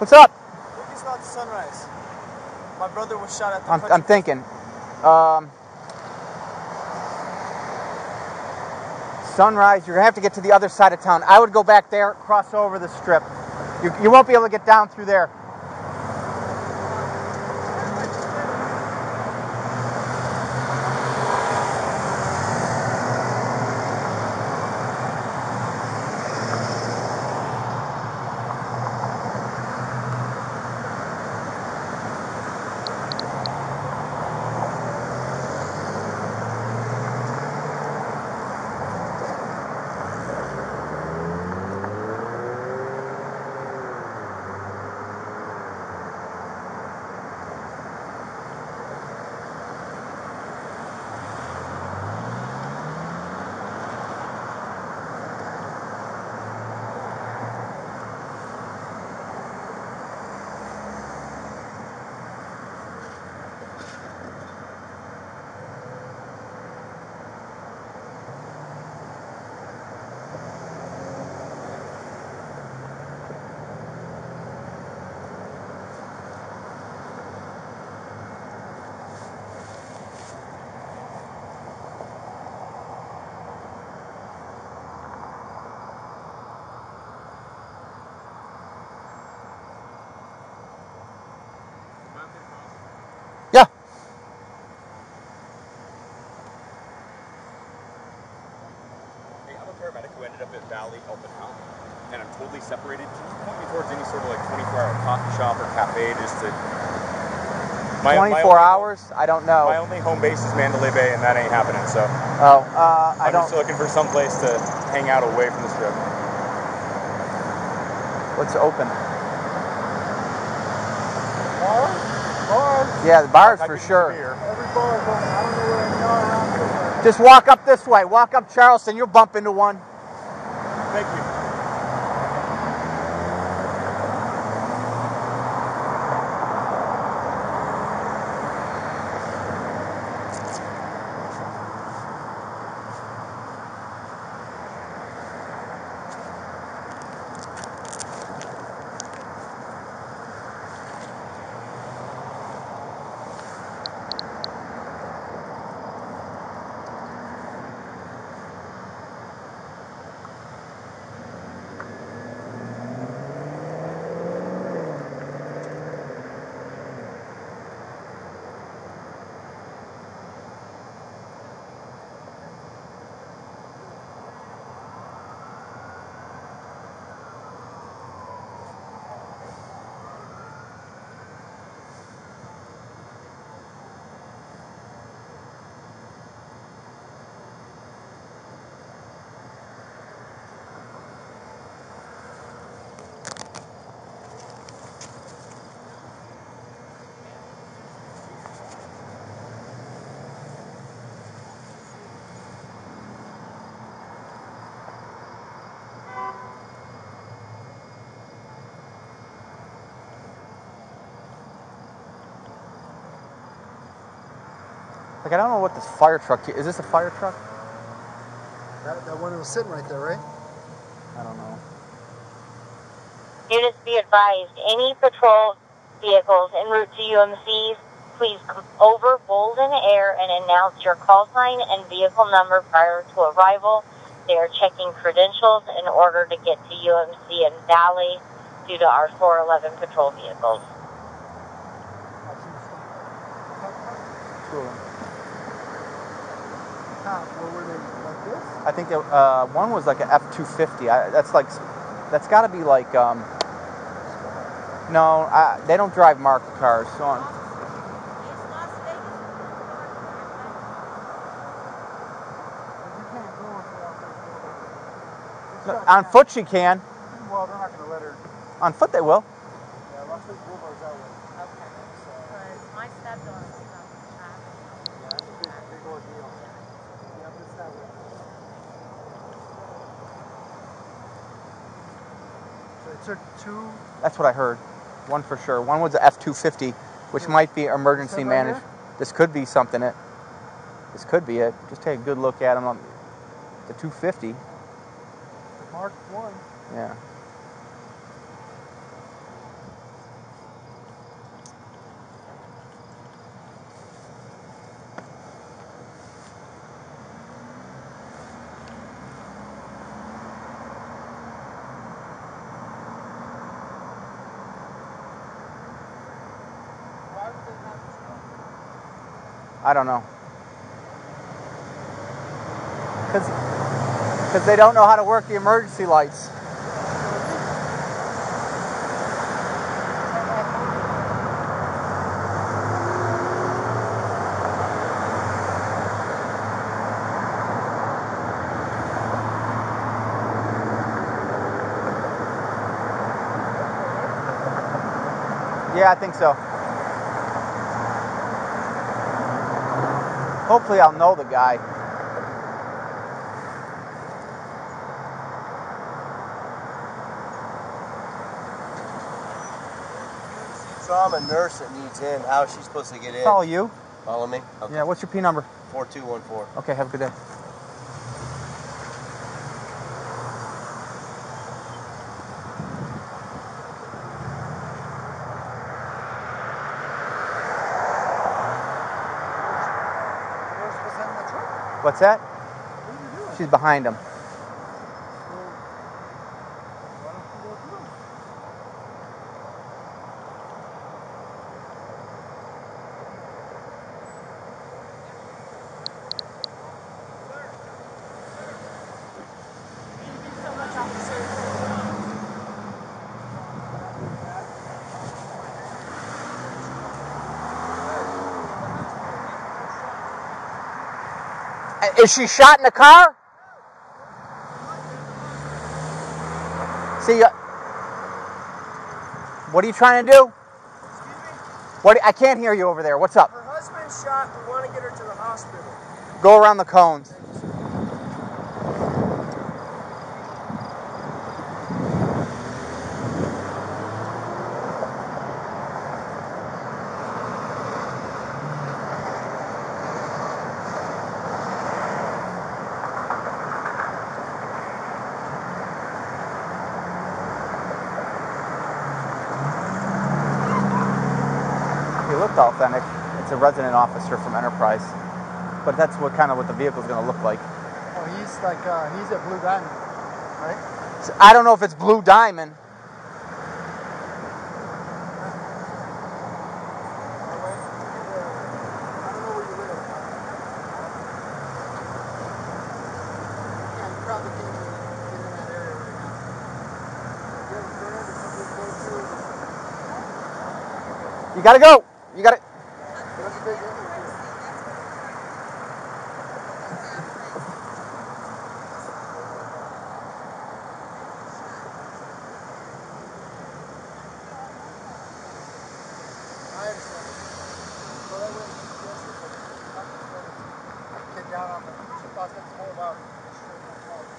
What's up? Look, it's not sunrise. My brother was shot at the I'm, I'm thinking. Um, sunrise, you're going to have to get to the other side of town. I would go back there, cross over the strip. You, you won't be able to get down through there. Yeah. Hey, I'm a paramedic who ended up at out, and I'm totally separated. Can you point me towards any sort of like 24-hour coffee shop or cafe just to? My, 24 my only, hours? I don't know. My only home base is Mandalay Bay, and that ain't happening. So Oh, uh, I I'm don't. just looking for some place to hang out away from the strip. What's open? Bars? Bars? Yeah, the bars I for could use a sure. Every bar open. I don't know where any are around here. Just walk up this way. Walk up Charleston. You'll bump into one. Thank you. Like I don't know what this fire truck is. This a fire truck? That, that one was sitting right there, right? I don't know. Units be advised, any patrol vehicles en route to UMCs, please come over, bold in the air, and announce your call sign and vehicle number prior to arrival. They are checking credentials in order to get to UMC and Valley due to our 411 patrol vehicles. How, where were they? Like like this? I think that, uh, one was like a F two fifty. That's like, that's got to be like. Um, no, I, they don't drive marked cars. So on, You can't go into that place. no, on foot she can. Well, they're not going to let her. On foot they will. Yeah, Las Vegas Boulevard's that way. Because my stepdaughter was on the traffic. Yeah, that's a big, big ordeal. Yeah, but it's that way. So it took two. That's what I heard. One for sure. One was a F two fifty, which might be emergency managed. This could be something. It. This could be it. Just take a good look at them. The two fifty. Mark One. Yeah. I don't know. Because they don't know how to work the emergency lights. Yeah, I think so. Hopefully, I'll know the guy. So I'm a nurse that needs in. How is she supposed to get in? Follow you. Follow me? Okay. Yeah, what's your P number? 4214. Okay, have a good day. Nurse was in the truck. What's that? What are you doing? She's behind him. Is she shot in the car? See, uh, what are you trying to do? What? I can't hear you over there. What's up? Her husband's shot. We want to get her to the hospital. Go around the cones. He looked authentic. It's a resident officer from Enterprise, but that's what kind of what the vehicle is going to look like. Oh, he's like, uh, he's at Blue Diamond, right? So I don't know if it's Blue Diamond. I don't know where you live. Yeah, you probably can't even get in that area right now. You have a friend or somebody close to you? You got to go. You got to. That's a big interview. I understand. So that way, yes, it's like, I'm just gonna get down on the, she thought that's more about straight up life.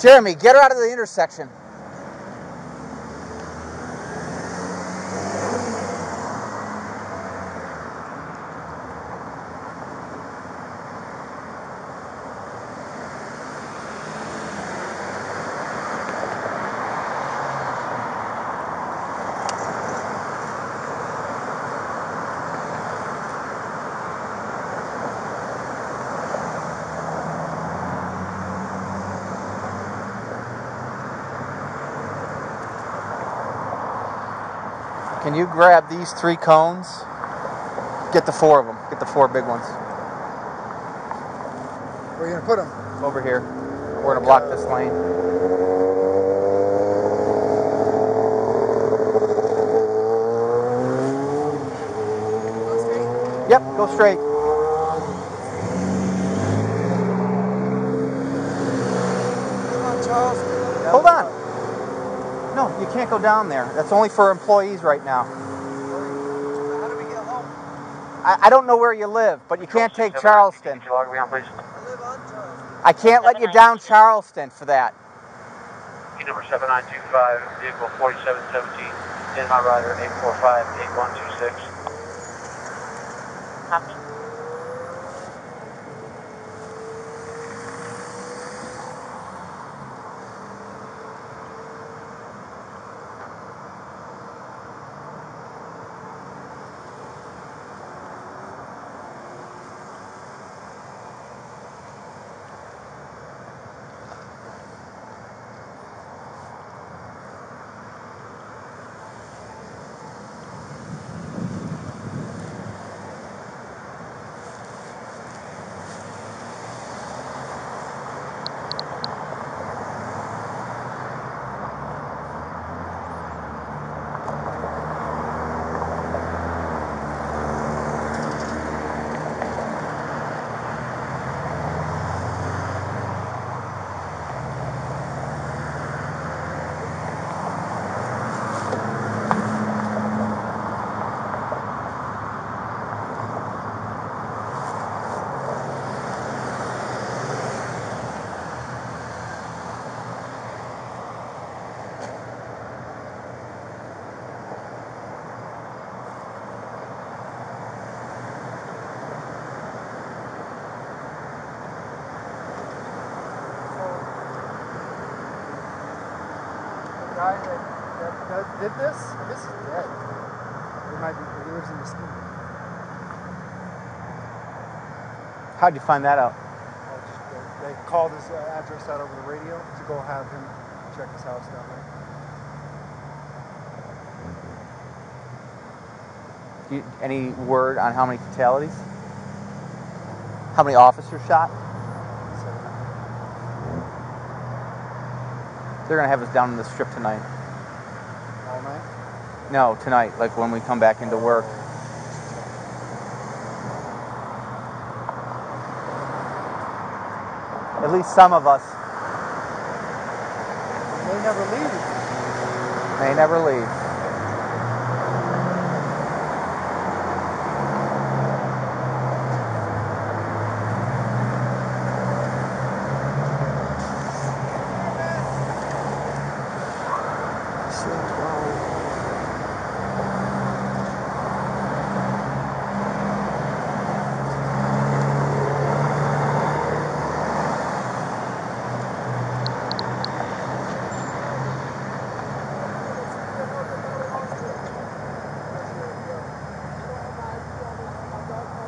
Jeremy, get her out of the intersection. Can you grab these three cones? Get the four of them. Get the four big ones. Where are you gonna put them? Over here. We're gonna block this lane. Yep, go straight. Come on, Charles. Hold on. No, you can't go down there. That's only for employees right now. I, don't know where you live, but you can't take Charleston. I can't let you down Charleston for that. Number 7925, vehicle 4717, in my rider 845 8126. Copy. The guy that, that, that did this, this is dead. He might be, he lives in Mesquite. How'd you find that out? Oh, just, uh, They called his uh, address out over the radio to go have him check his house down there. You, any word on how many fatalities? How many officers shot? So, They're gonna have us down in the strip tonight. No, tonight, like when we come back into work. At least some of us May never leave. may never leave.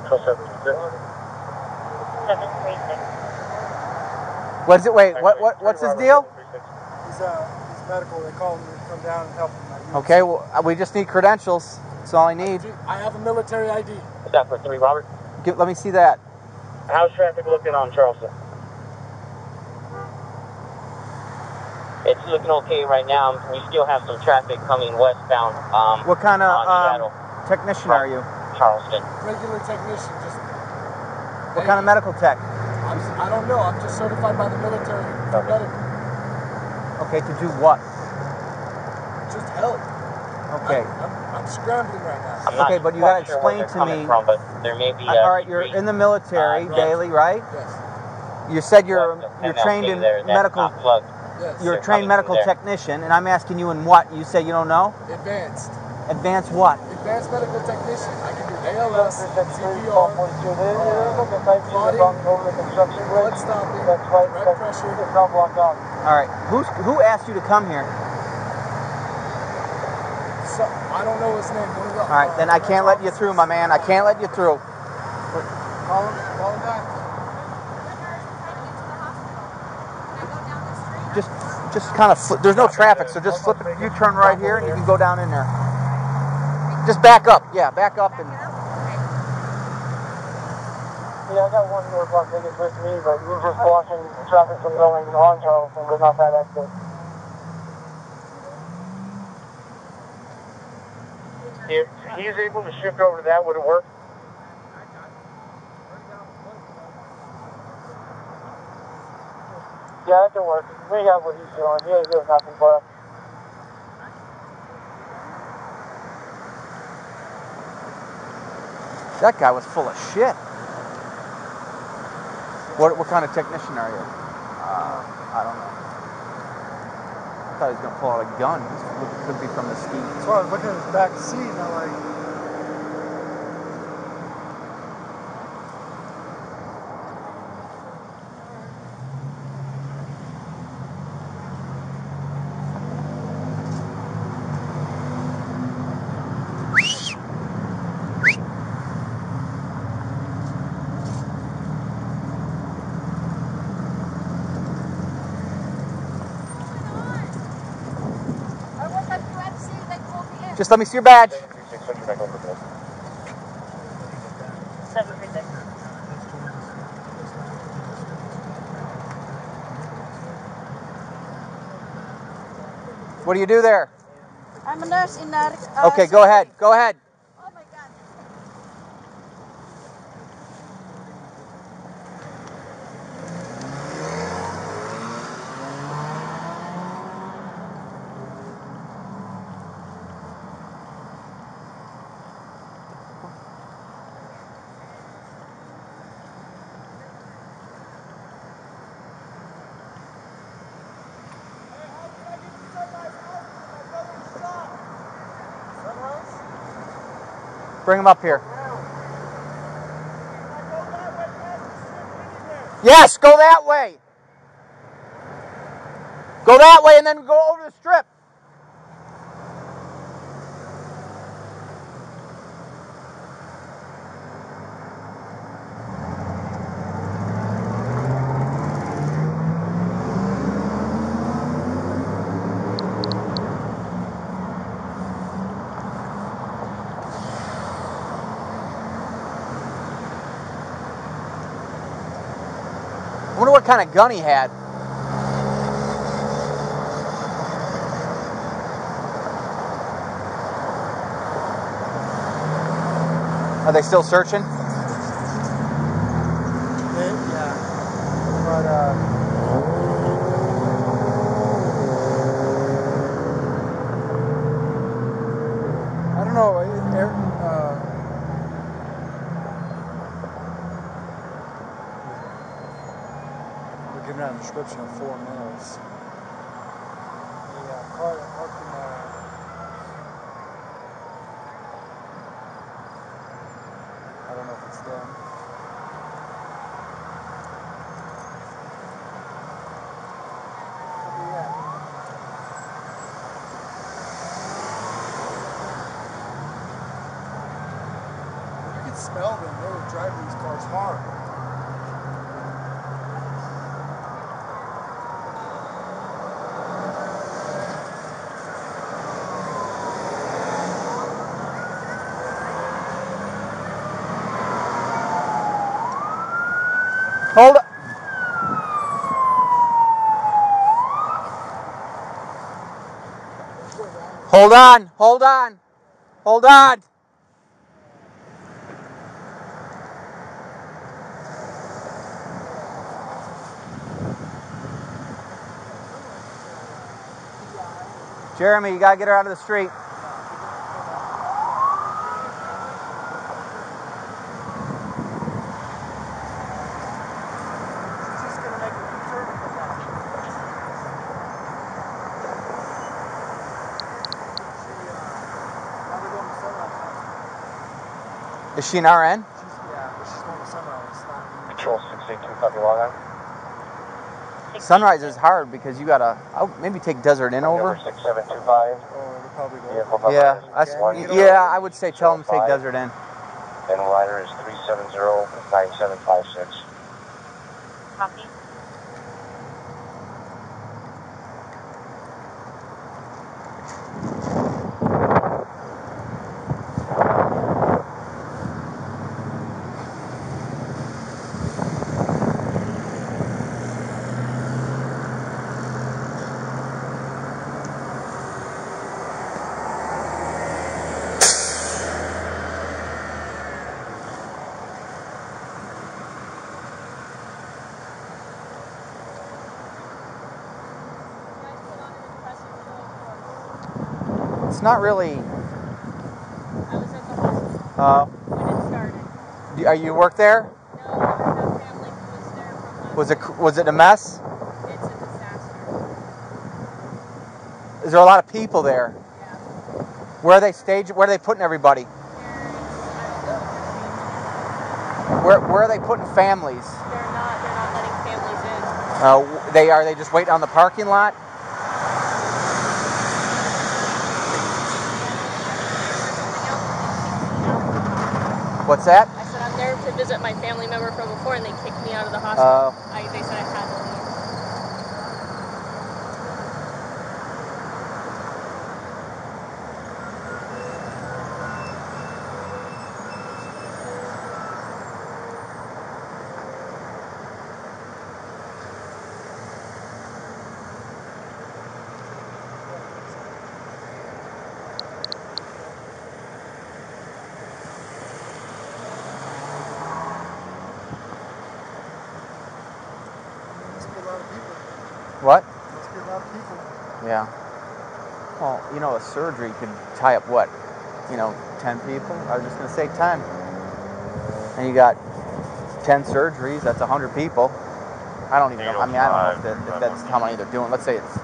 Control 726. 736. What is it? Wait, what, what, what's his deal? He's, uh, he's medical. They call him to come down and help him. Uh, Okay, well, uh, we just need credentials. That's all I need. I have a military ID. Stop for three, Robert. Give, let me see that. How's traffic looking on Charleston? It's looking okay right now. We still have some traffic coming westbound. Um, What kind of um, technician are you? Charleston. Regular technician. Just What kind of medical tech? I'm, I don't know. I'm just certified by the military for medical. Okay, to do what? Just help. Okay. I'm, I'm scrambling right now. I'm Okay, but you gotta sure explain to me- From, but there may be. All right, you're in the military uh, daily, right? Yes. You said you're you're trained in there, medical. Yes. You're a trained medical technician, and I'm asking you in what? You say you don't know. Advanced. Advanced what? Advanced medical technician. I can do uh, ALS, CPR, blood stopping, blood pressure. All right. Who's who asked you to come here? So, I don't know his name. One of All right, then I can't let you through, my man. I can't let you through. Call him. Call him back. Just just kind of flip. There's no traffic, so just flip it. You turn right here, and you can go down in there. Just back up. Yeah, back up and. Yeah, I got one more block ticket with me, but we're just blocking traffic from going on Charleston, but not that exit. If he's able to shift over to that, would it work? Yeah, that can work. We have what he's doing. He doing nothing but. That guy was full of shit. What, what kind of technician are you? Uh, I don't know. I thought he was going to pull out a gun. It could be from Mesquite. That's why I was looking at his back seat and I'm like, Just let me see your badge. Seven three six. What do you do there? I'm a nurse in uh, uh, Okay, go ahead. Go ahead. Bring him up here. Yes, go that way. Go that way and then go over the strip. Kind of gun he had. Are they still searching? eh, yeah. But, uh, I don't know. eh, Ayrton, uh, we're giving out a description of four males. The uh, car that parked in uh, I don't know if it's them. Could be them. You could smell them. They were driving these cars hard. Hold it. Hold on, hold on, hold on. Jeremy, you gotta get her out of the street. Is she an RN? She's, Yeah, but she's going to Sunrise. Not Control 682, copy log on. Sunrise is hard because you gotta I would maybe take Desert Inn over. Number 6725. probably Vehicle number Yeah, is I s- 1 yeah, I would say tell them to take Desert Inn. And rider is 3709756. Copy. It's not really. I was at the hospital Uh, when it started. are you work there? No, I family was there from Was it was it a mess? It's a disaster. Is there a lot of people there? Yeah. Where are they staging? Where are they putting everybody? Where where are they putting families? They're not. They're not letting families in. Uh, they are they just waiting on the parking lot? What's that? I said I'm there to visit my family member from before, and they kicked me out of the hospital. Oh. I, they said I had to leave. Must be a lot of people. What? Must be a lot of people. Yeah. Well, you know, a surgery could tie up what? You know, 10 people? I was just going to say 10. And you got 10 surgeries, that's 100 people. I don't even know. I mean, I don't know if, that, if that's how many they're doing. Let's say it's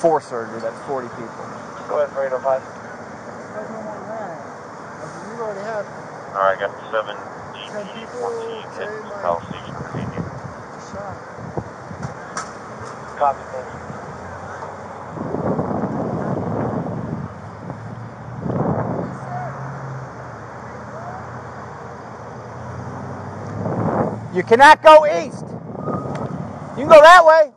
four surgeries. that's 40 people. Go ahead for 805. There's no more than that. I mean, you already have All right, got seven 10 people, say, like, South Station Virginia. shot. Copy, you. Cannot go east. You can go that way.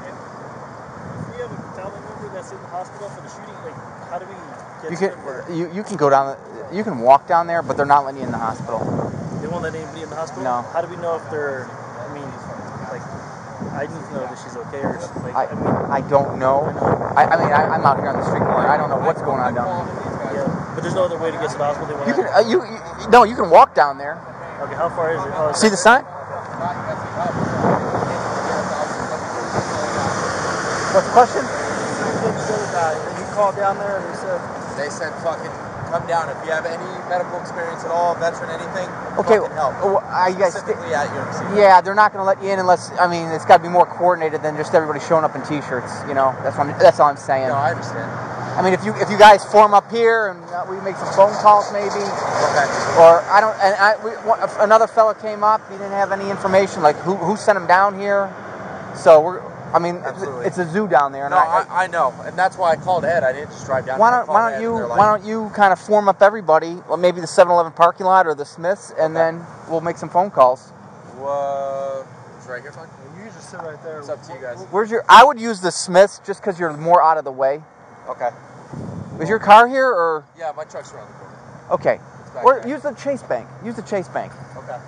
If we have a family member that's in the hospital for the shooting, like, how do we get You to can them? Or you, you can go down. You can walk down there, but they're not letting you in the hospital. they won't let anybody in the hospital? No. How do we know if they're, I mean, like, I need to know that she's okay or, like, I, I, mean, I don't know. I, I mean, I, I'm out here on the street corner. I don't know what's going on down there. yeah, but there's no other way to get to the hospital. They You can, uh, you, you, no, you can walk down there. Okay, how far is it? Oh, See the sign? What's the question? He called down there and they said, They said, fucking come down. If you have any medical experience at all, veteran, anything, Okay, fucking help. are you guys? Specifically at UMC. Yeah, they're not going to let you in unless. I mean, it's got to be more coordinated than just everybody showing up in t-shirts. You know, that's what I'm, that's all I'm saying. No, I understand. I mean, if you if you guys form up here and uh, we make some phone calls, maybe. Okay. Or I don't. And I we, one, another fella came up. He didn't have any information, like who who sent him down here. So we're. I mean, it's, Absolutely. it's a zoo down there. and No, I- I, I know, and that's why I called Ed. I didn't just drive down. why don't why don't you like, why don't you kind of form up everybody? Well, maybe the 7-Eleven parking lot or the Smiths, and then we'll make some phone calls. Uh, it's right here, fine. you just sit right there. It's up to you guys. Where's your? I would use the Smiths just because you're more out of the way. Okay. Is your car here or? Yeah, my truck's around the corner. Okay. Or there. use the Chase Bank. Use the Chase Bank. Okay.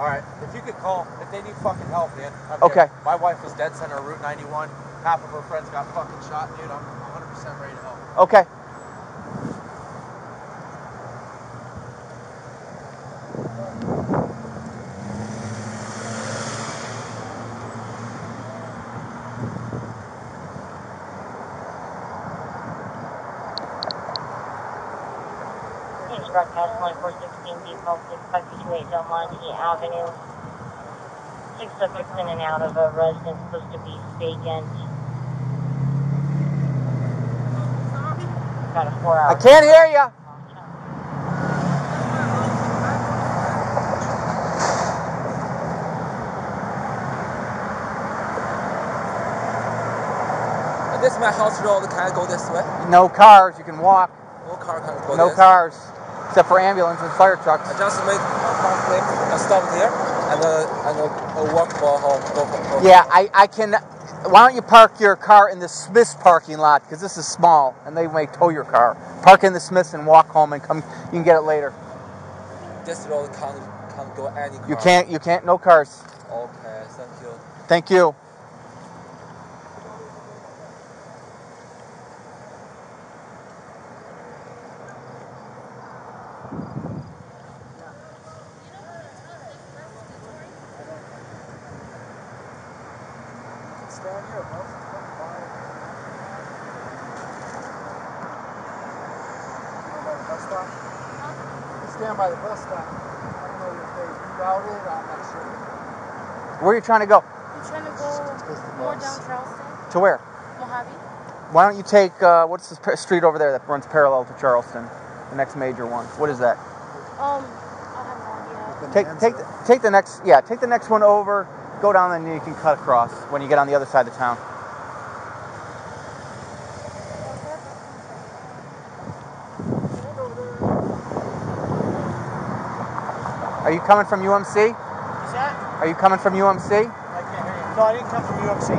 All right. If you could call, if they need fucking help, man. I'm Okay. here. My wife was dead center Route 91. Half of her friends got fucking shot, dude. I'm 100% ready to help. Okay. Avenue. Six subjects in and out of a residence supposed to be vacant. Got a four hour. I can't hear you. This is my house road. Can I go this way? No cars. You can walk. No car can go No this. cars, except for ambulances and fire trucks. I just make a car clip and stop here and uh, and uh, walk for home. Go go Yeah, I, I can. Why don't you park your car in the Smith's parking lot? Because this is small and they may tow your car. Park in the Smith's and walk home and come. You can get it later. This road can't can't go any car. You can't. You can't. No cars. Okay, thank you. Thank you. Stand here, bro. Bus stop? Stand by the bus stop. I don't know if they rerouted, I'm not sure. Where are you trying to go? I'm trying to go more down Charleston, To where? Mojave. Why don't you take uh, what's the street over there that runs parallel to Charleston? The next major one. What is that? Um, I have no idea. Take take the, take the next yeah take the next one over. Go down and you can cut across when you get on the other side of town. Are you coming from UMC? Are you coming from UMC? I can't hear you. No, I didn't come from UMC.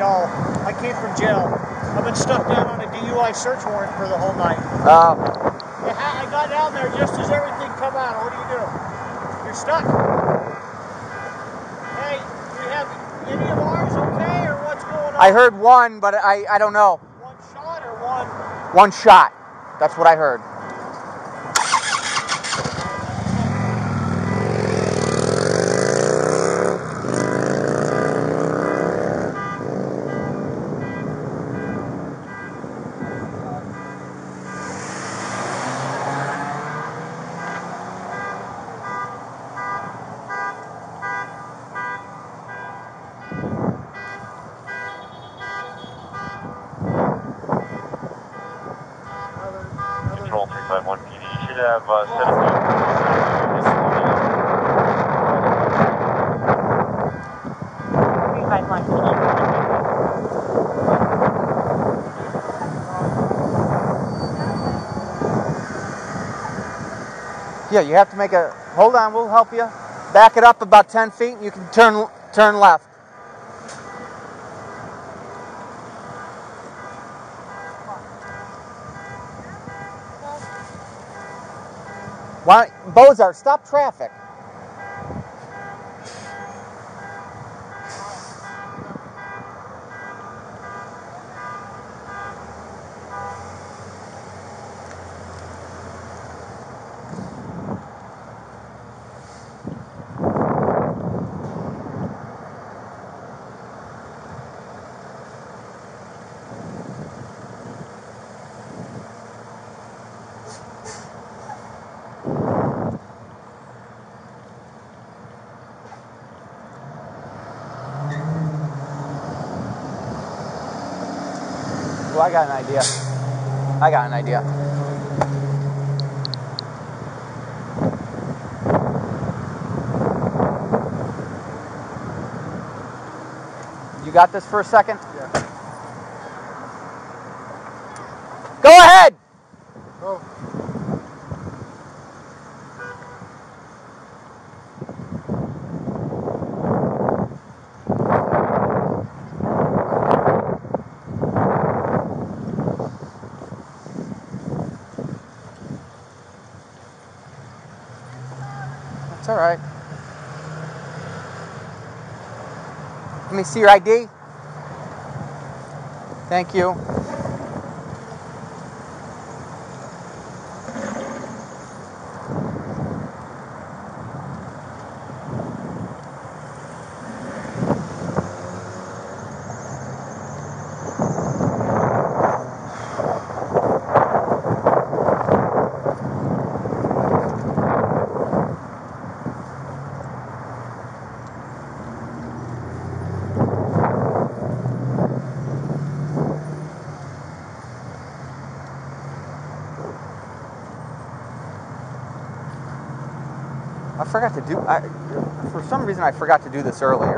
No, I came from jail. I've been stuck down on a DUI search warrant for the whole night. Uh, Yeah, I got down there just as everything come out. What do you do? You're stuck. Hey, do you have any of ours okay, or what's going on? I heard one, but I, I don't know. One shot or one? One shot. That's what I heard. Yeah, you have to make a. Hold on, we'll help you. Back it up about 10 feet. and You can turn turn left. Why, Bozar, stop traffic. I got an idea. I got an idea. You got this for a second? Yeah. Go ahead! Oh. That's all right. Let me see your ID. Thank you. Forgot to do. I, for some reason, I forgot to do this earlier.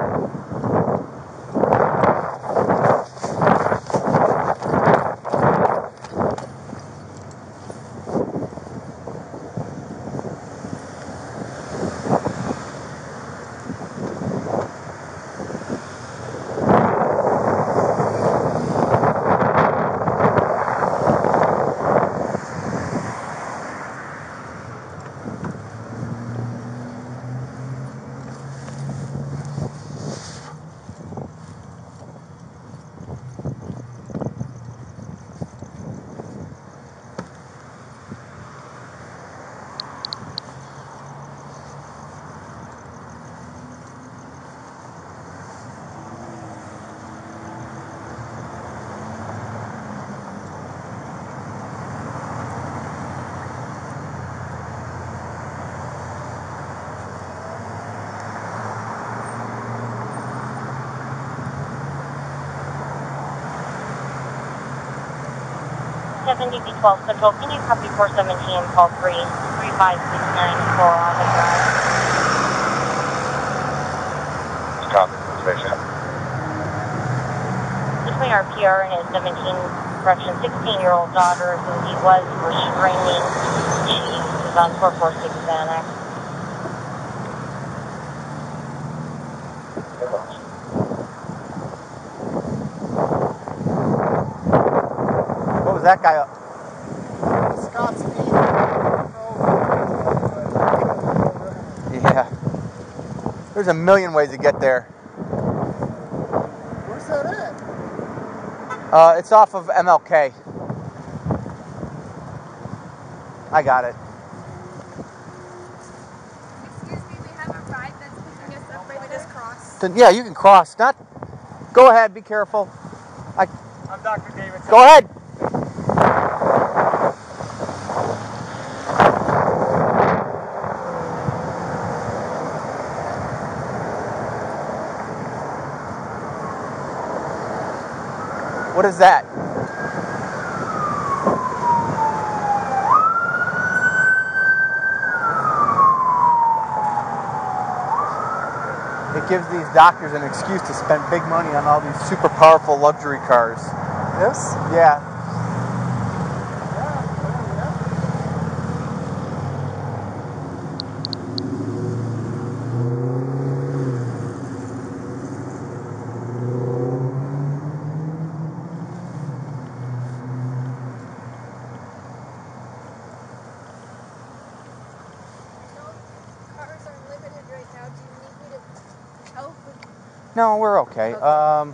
Seventy B twelve Central, can you copy four seventeen, call three, three five six nine four on the drive? Copy. Station. Between our PR and his seventeen, correction, sixteen-year-old daughter who he was restraining, she is on four four six Xanax. That guy up? Scott's Yeah. There's a million ways to get there. Where's that at? Uh, it's off of MLK. I got it. Excuse me, we have a ride that's picking us up. May we just crossed. Then, yeah, you can cross. Not. Go ahead. Be careful. I. I'm Dr. Davidson. Go ahead. What is that? It gives these doctors an excuse to spend big money on all these super powerful luxury cars. This? Yeah. Cars are limited right now. Do you need me to help? No, we're okay. Okay. Um,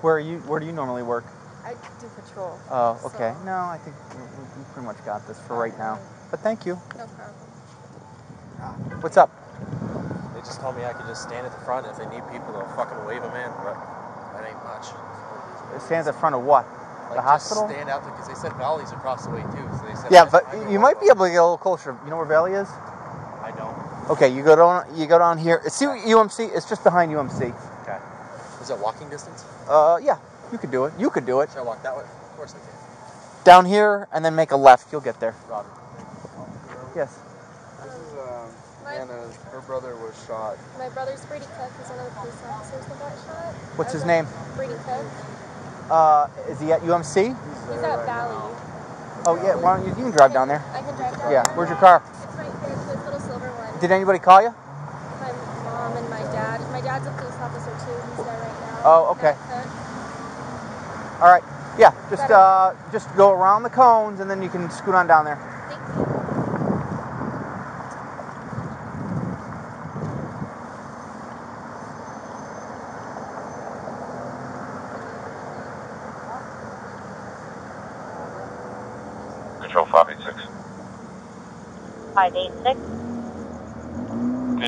where are you? Where do you normally work? I do patrol. Oh, okay. so- No, I think we, we we pretty much got this for right now. But thank you. No problem. What's up? They just told me I could just stand at the front. If they need people, they'll fucking wave them in. But that ain't much. It stands in front of what? Like the hospital? Stand out there because they said Valley's across the way too. So they said. Yeah, but you might be able to get a little closer. You know where Valley is? I don't. Okay, you go down. You go down here. See UMC? It's just behind UMC. Okay. Is that walking distance? Uh, yeah, you could do it. You could do it. Should I walk that way? Of course I can. Down here and then make a left. You'll get there. Roger. Yes. This is um, Hannah. Her brother was shot. My brother's Brady Cook. He's one of the police officers that got shot. What's his was name? Brady Cook. Uh, is he at UMC? He's at Valley. Oh yeah. Why don't you? You can drive down there. I can drive down Yeah. Where's your car? It's right here. It's this little silver one. Did anybody call you? My mom and my dad. My dad's a police Oh, okay. All right. Yeah, just uh, just go around the cones and then you can scoot on down there. Control 586. 586.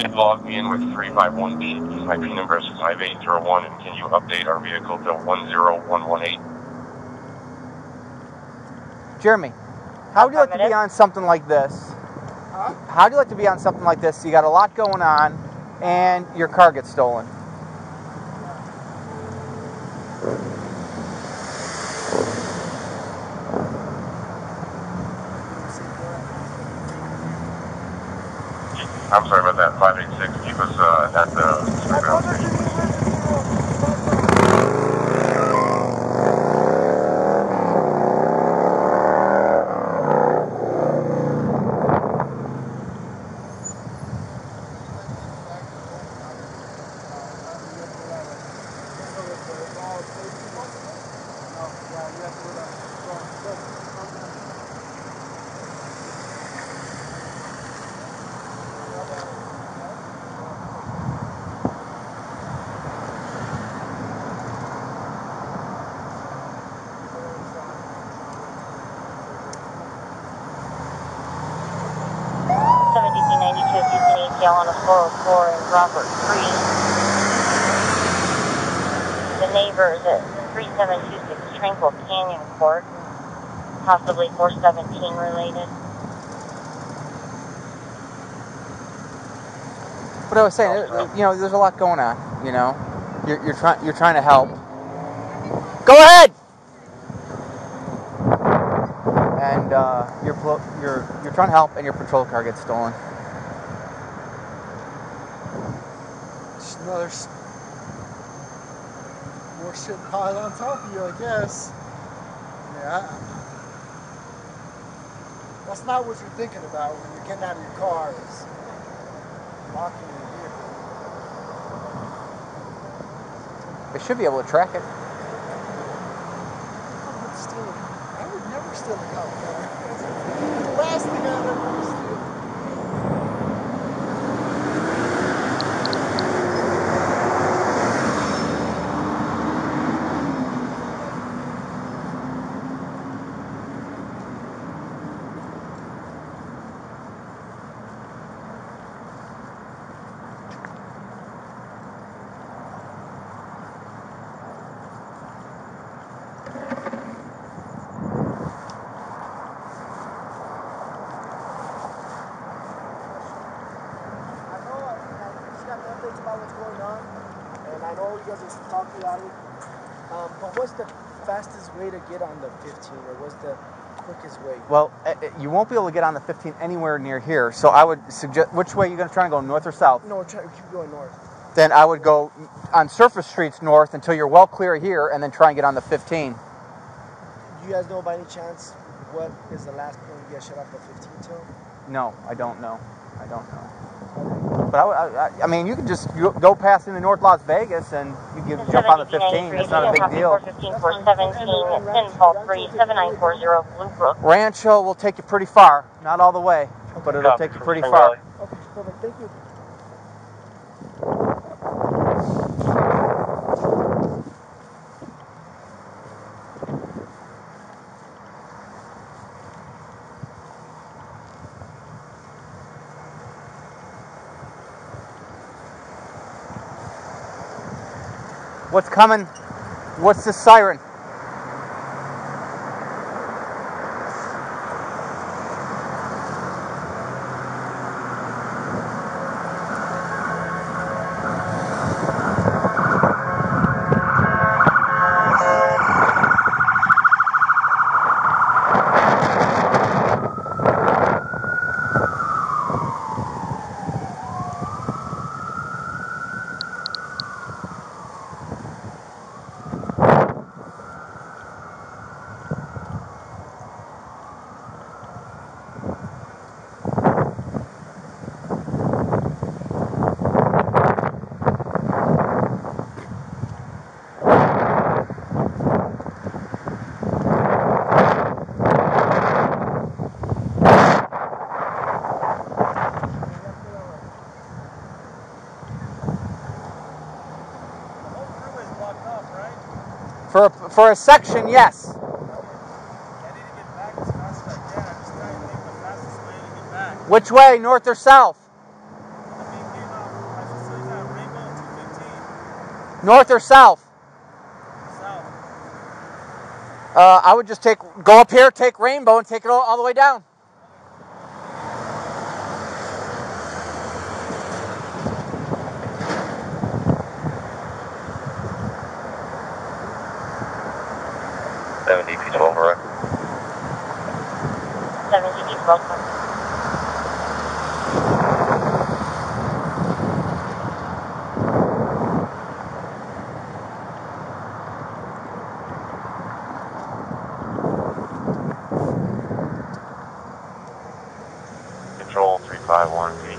Log me in with 351B. My PIN number is 5801, and can you update our vehicle to 10118? Jeremy, how would you like to be on something like this? Huh? How do you like to be on something like this? You got a lot going on, and your car gets stolen. That. 586. Keep us uh, at the Spring Valley station. Seventeen ninety-two, Houston on a four oh four in Robert Three. The neighbors at three seven two six Tranquil Canyon Court, possibly four seventeen related. What I was saying, you know, there's a lot going on. You know, you're, you're trying you're trying to help. Go ahead. And uh, your plo- you're you're trying to help, and your patrol car gets stolen. Another more shit piled on top of you, I guess. Yeah. That's not what you're thinking about when you're getting out of your car. Is locking your vehicle. They should be able to track it. I would steal. I would never steal a cop car. That's the last thing I'd ever want to steal. I know I, I just got the updates about what's going on, and I know you guys are talking about it. Um, but what's the fastest way to get on the 15, or what's the quickest way? Well, uh, uh, you won't be able to get on the 15 anywhere near here. So I would suggest, which way are you going to try and go, north or south? No, try, keep going north. Then I would go on surface streets north until you're well clear here, and then try and get on the 15. Do you guys know by any chance what is the last point you guys shut off the 15 till? No, I don't know. I don't know. But I, I, I- I mean, you can just go- go past into North Las Vegas and you can jump on the 15. It's not a big deal. 415 417, pinfall 3, 7940 Blue Brook. Rancho will take you pretty far. Not all the way, but it'll take you pretty far. Okay, perfect. Thank you. What's coming? What's the siren? For a, for a section, yes. Which way, north or south? North or south? Uh, I would just take go up here, take Rainbow, and take it all, all the way down. Seven DP twelve, right? 70 welcome. 351 PD.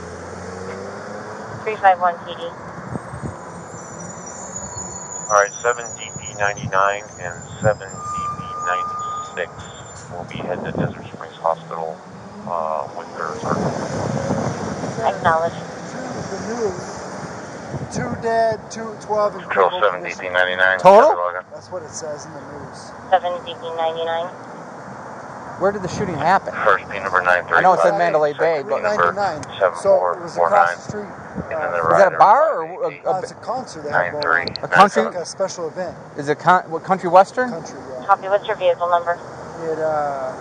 351 PD. Alright, 7 DP99 and 7 DP96 will be heading to Desert Springs Hospital uh, with their Acknowledge. The news. Two dead, two, 12 in Control 7DP99. Total? That's what it says in the news. 7 DP99. Where did the shooting happen? First P number 935. I know it said Mandalay Bay, but number 99. So it was across the street. And then the is that a bar or a, Uh, a, it's a concert they have going on. a country? It's like a special event. Is it con- what country western? Country, yeah. Copy. What's your vehicle number? It, uh,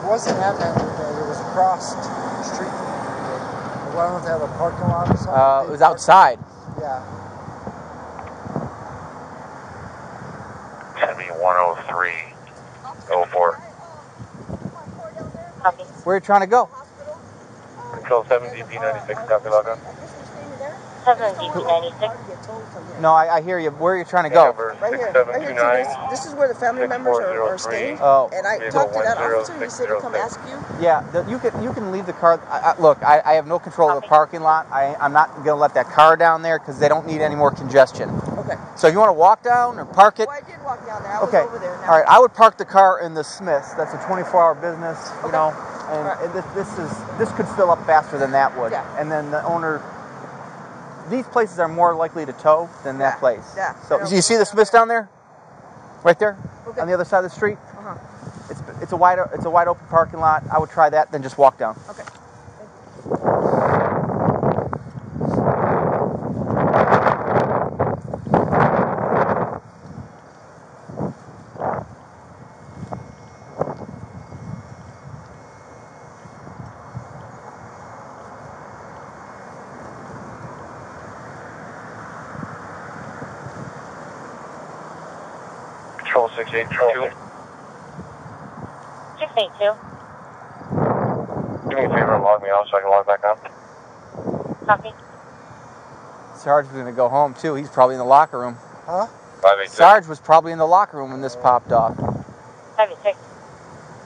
it wasn't at Mandalay Bay. It was across the street from Mandalay I don't know if they have a parking lot or something. Uh, it was park- outside. Yeah. Should be 103. 04. Copy. Where are you trying to go? Control 7 DP96. Copy log on. 7 DP96. No, I, I hear you. Where are you trying to go? Right here, right here, Judith. This is where the family members are, are staying. Oh. And I talked to that officer, he said to come ask you. Yeah, the, you can you can leave the car. I, I, look, I, I have no control of the parking lot. I, I'm not gonna let that car down there because they don't need any more congestion. Okay. So if you want to walk down or park it, Well, I did walk down there. I was okay. over there now. All right, I would park the car in the Smiths. That's a 24-hour business, you know, and, and this, this is this could fill up faster than that would. Yeah. And then the owner. These places are more likely to tow than that place. yeah. So you see the Smiths down there, right there, Okay. on the other side of the street. Uh-huh. It's it's a wide it's a wide open parking lot. I would try that, then just walk down. Okay. Control 682. 682. Do me a favor log me off so I can log back on. Copy. Sarge was gonna go home too. He's probably in the locker room. Huh? 586. Sarge was probably in the locker room when this popped off. 76.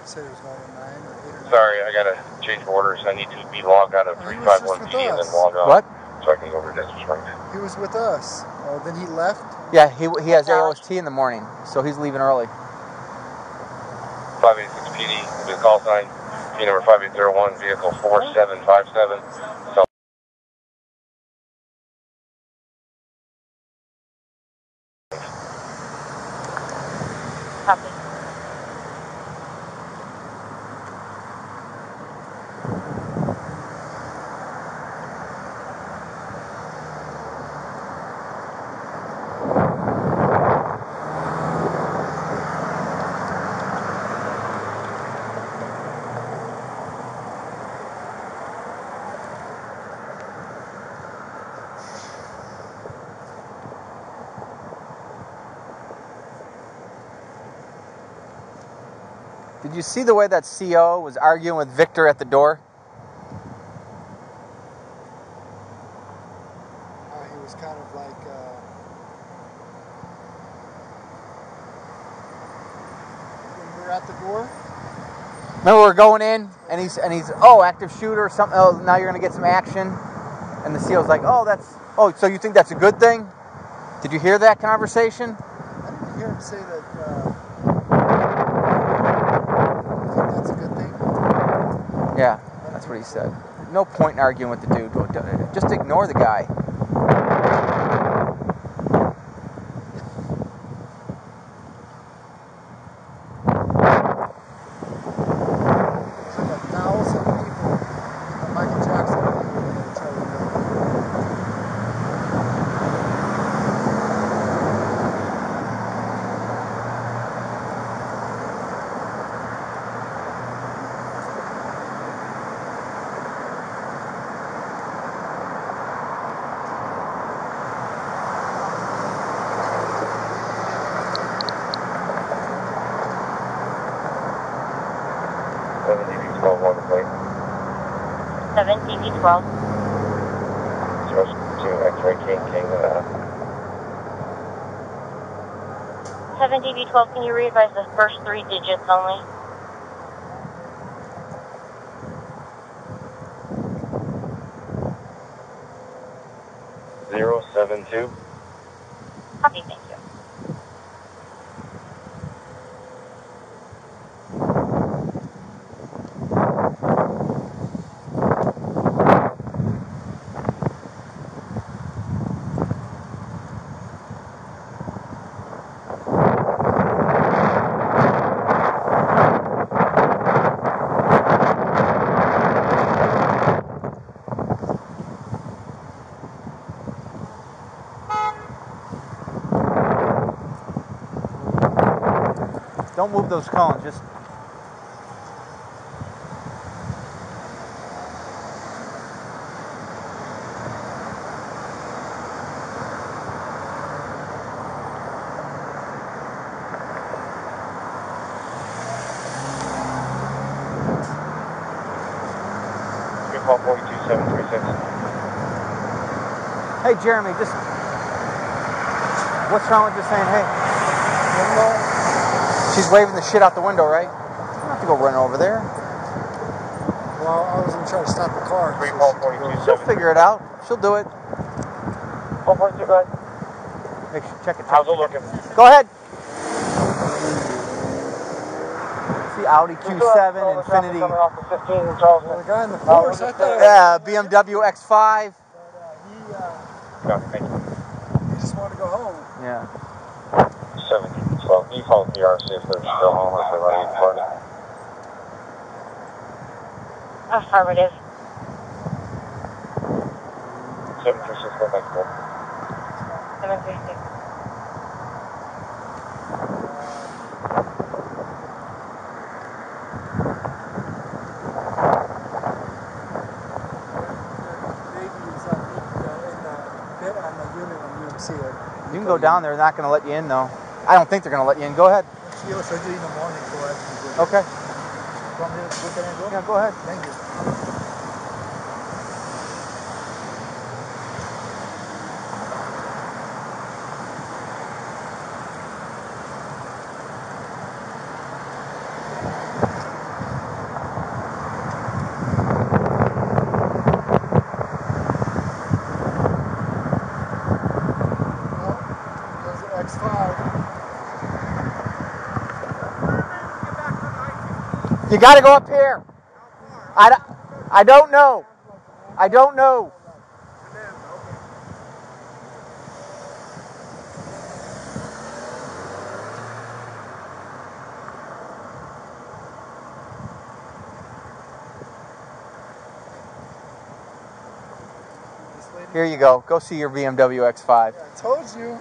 Said it was 9 or 8 or 9. Sorry, I gotta change orders. I need to be logged out of Oh, he was just 351 with P and then log on. What? So I can go over to Desert Springs. He was with us. Oh, then he left? Yeah, he he has AOST in the morning, so he's leaving early. 586 PD, the call sign, P number 5801, vehicle 4757. So Copy. Did you see the way that CO was arguing with Victor at the door? Uh, he was kind of like, uh, when we were at the door, Remember, we're going in, and he's and he's oh, active shooter or something. Oh, now you're gonna get some action, and the CO's like, oh, that's oh, so you think that's a good thing? Did you hear that conversation? I didn't hear him say that, uh, I think that's a good thing. Yeah, that's what he said. No point in arguing with the dude. Just ignore the guy. from? George 2, X-ray King, King, Nevada. 7DB12, can you re-advise the first three digits only? Zero seven two. Don't move those cones. Just Three 42736. hey, Jeremy. Just what's wrong with just saying hey? She's waving the shit out the window, right? You don't have to go run over there. Well, I was gonna try to stop the car. Three call 427. She'll figure it out. She'll do it. 442, go ahead. Make sure, check it. Check How's it, it looking? Go ahead. See Audi Q7, Infiniti. Off the 15 Charles. The guy in the force, I thought Yeah, BMW X5. Copy, thank you. he just wanted to go home. Yeah. 17, 12. You call if they're still home or if they're running party. Affirmative. 736, go back to 736. Baby is uh, in the pit on the unit on UMC. You can go down there. They're not going to let you in, though. I don't think they're going to let you in. Go ahead. She has surgery in the morning, so I have to go. Okay. Want me to look at it and go? Yeah, go ahead. Thank you. There's an X5. You got to go up here. I, I don't know. I don't know. Here you go. Go see your BMW X5. I told you.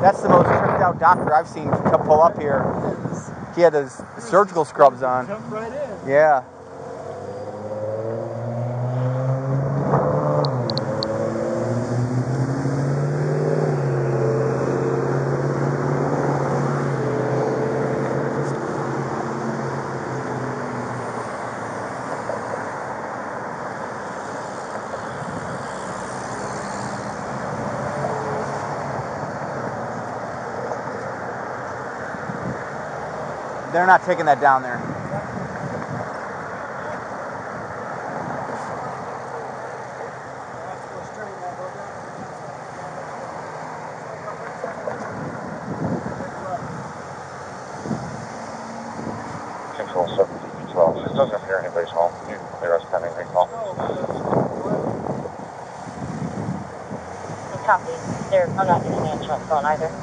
That's the most tricked out doctor I've seen come pull up here. He had his surgical scrubs on. Jump right in. Yeah. They're not taking that down there. Control 17, 12. This doesn't appear anybody's home. Pending recall. Copy. There, I'm not getting an answer on phone either.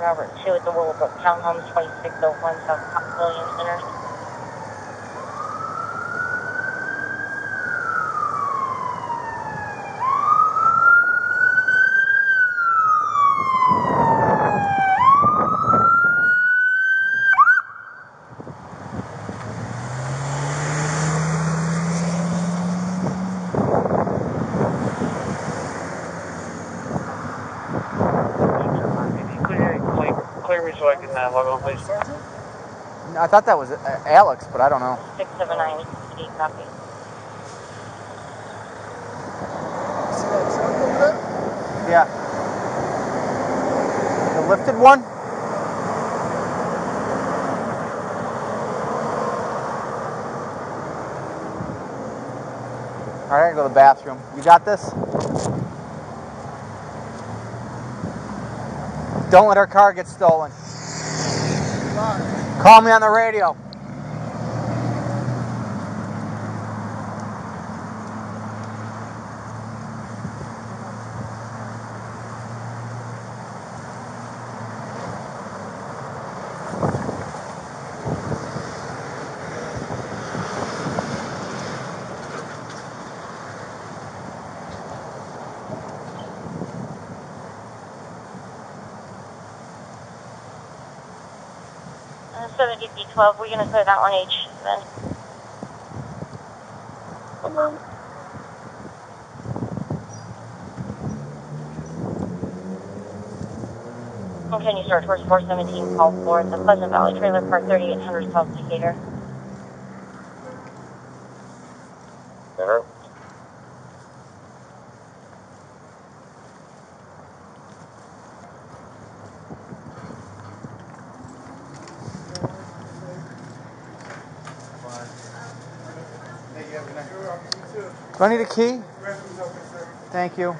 Robert two at the Willowbrook Townhomes twenty six oh one South William Center. I thought that was uh, Alex, but I don't know. 679 city copy. See that truck over there? Yeah. The lifted one? All right, I gotta go to the bathroom. You got this? Don't let our car get stolen. Call me on the radio. Uh, 70B12, we're going to clear that one H then. Continue search towards 417 call for the Pleasant Valley Trailer Park 3800 South Decatur. Do I need a key? Thank you.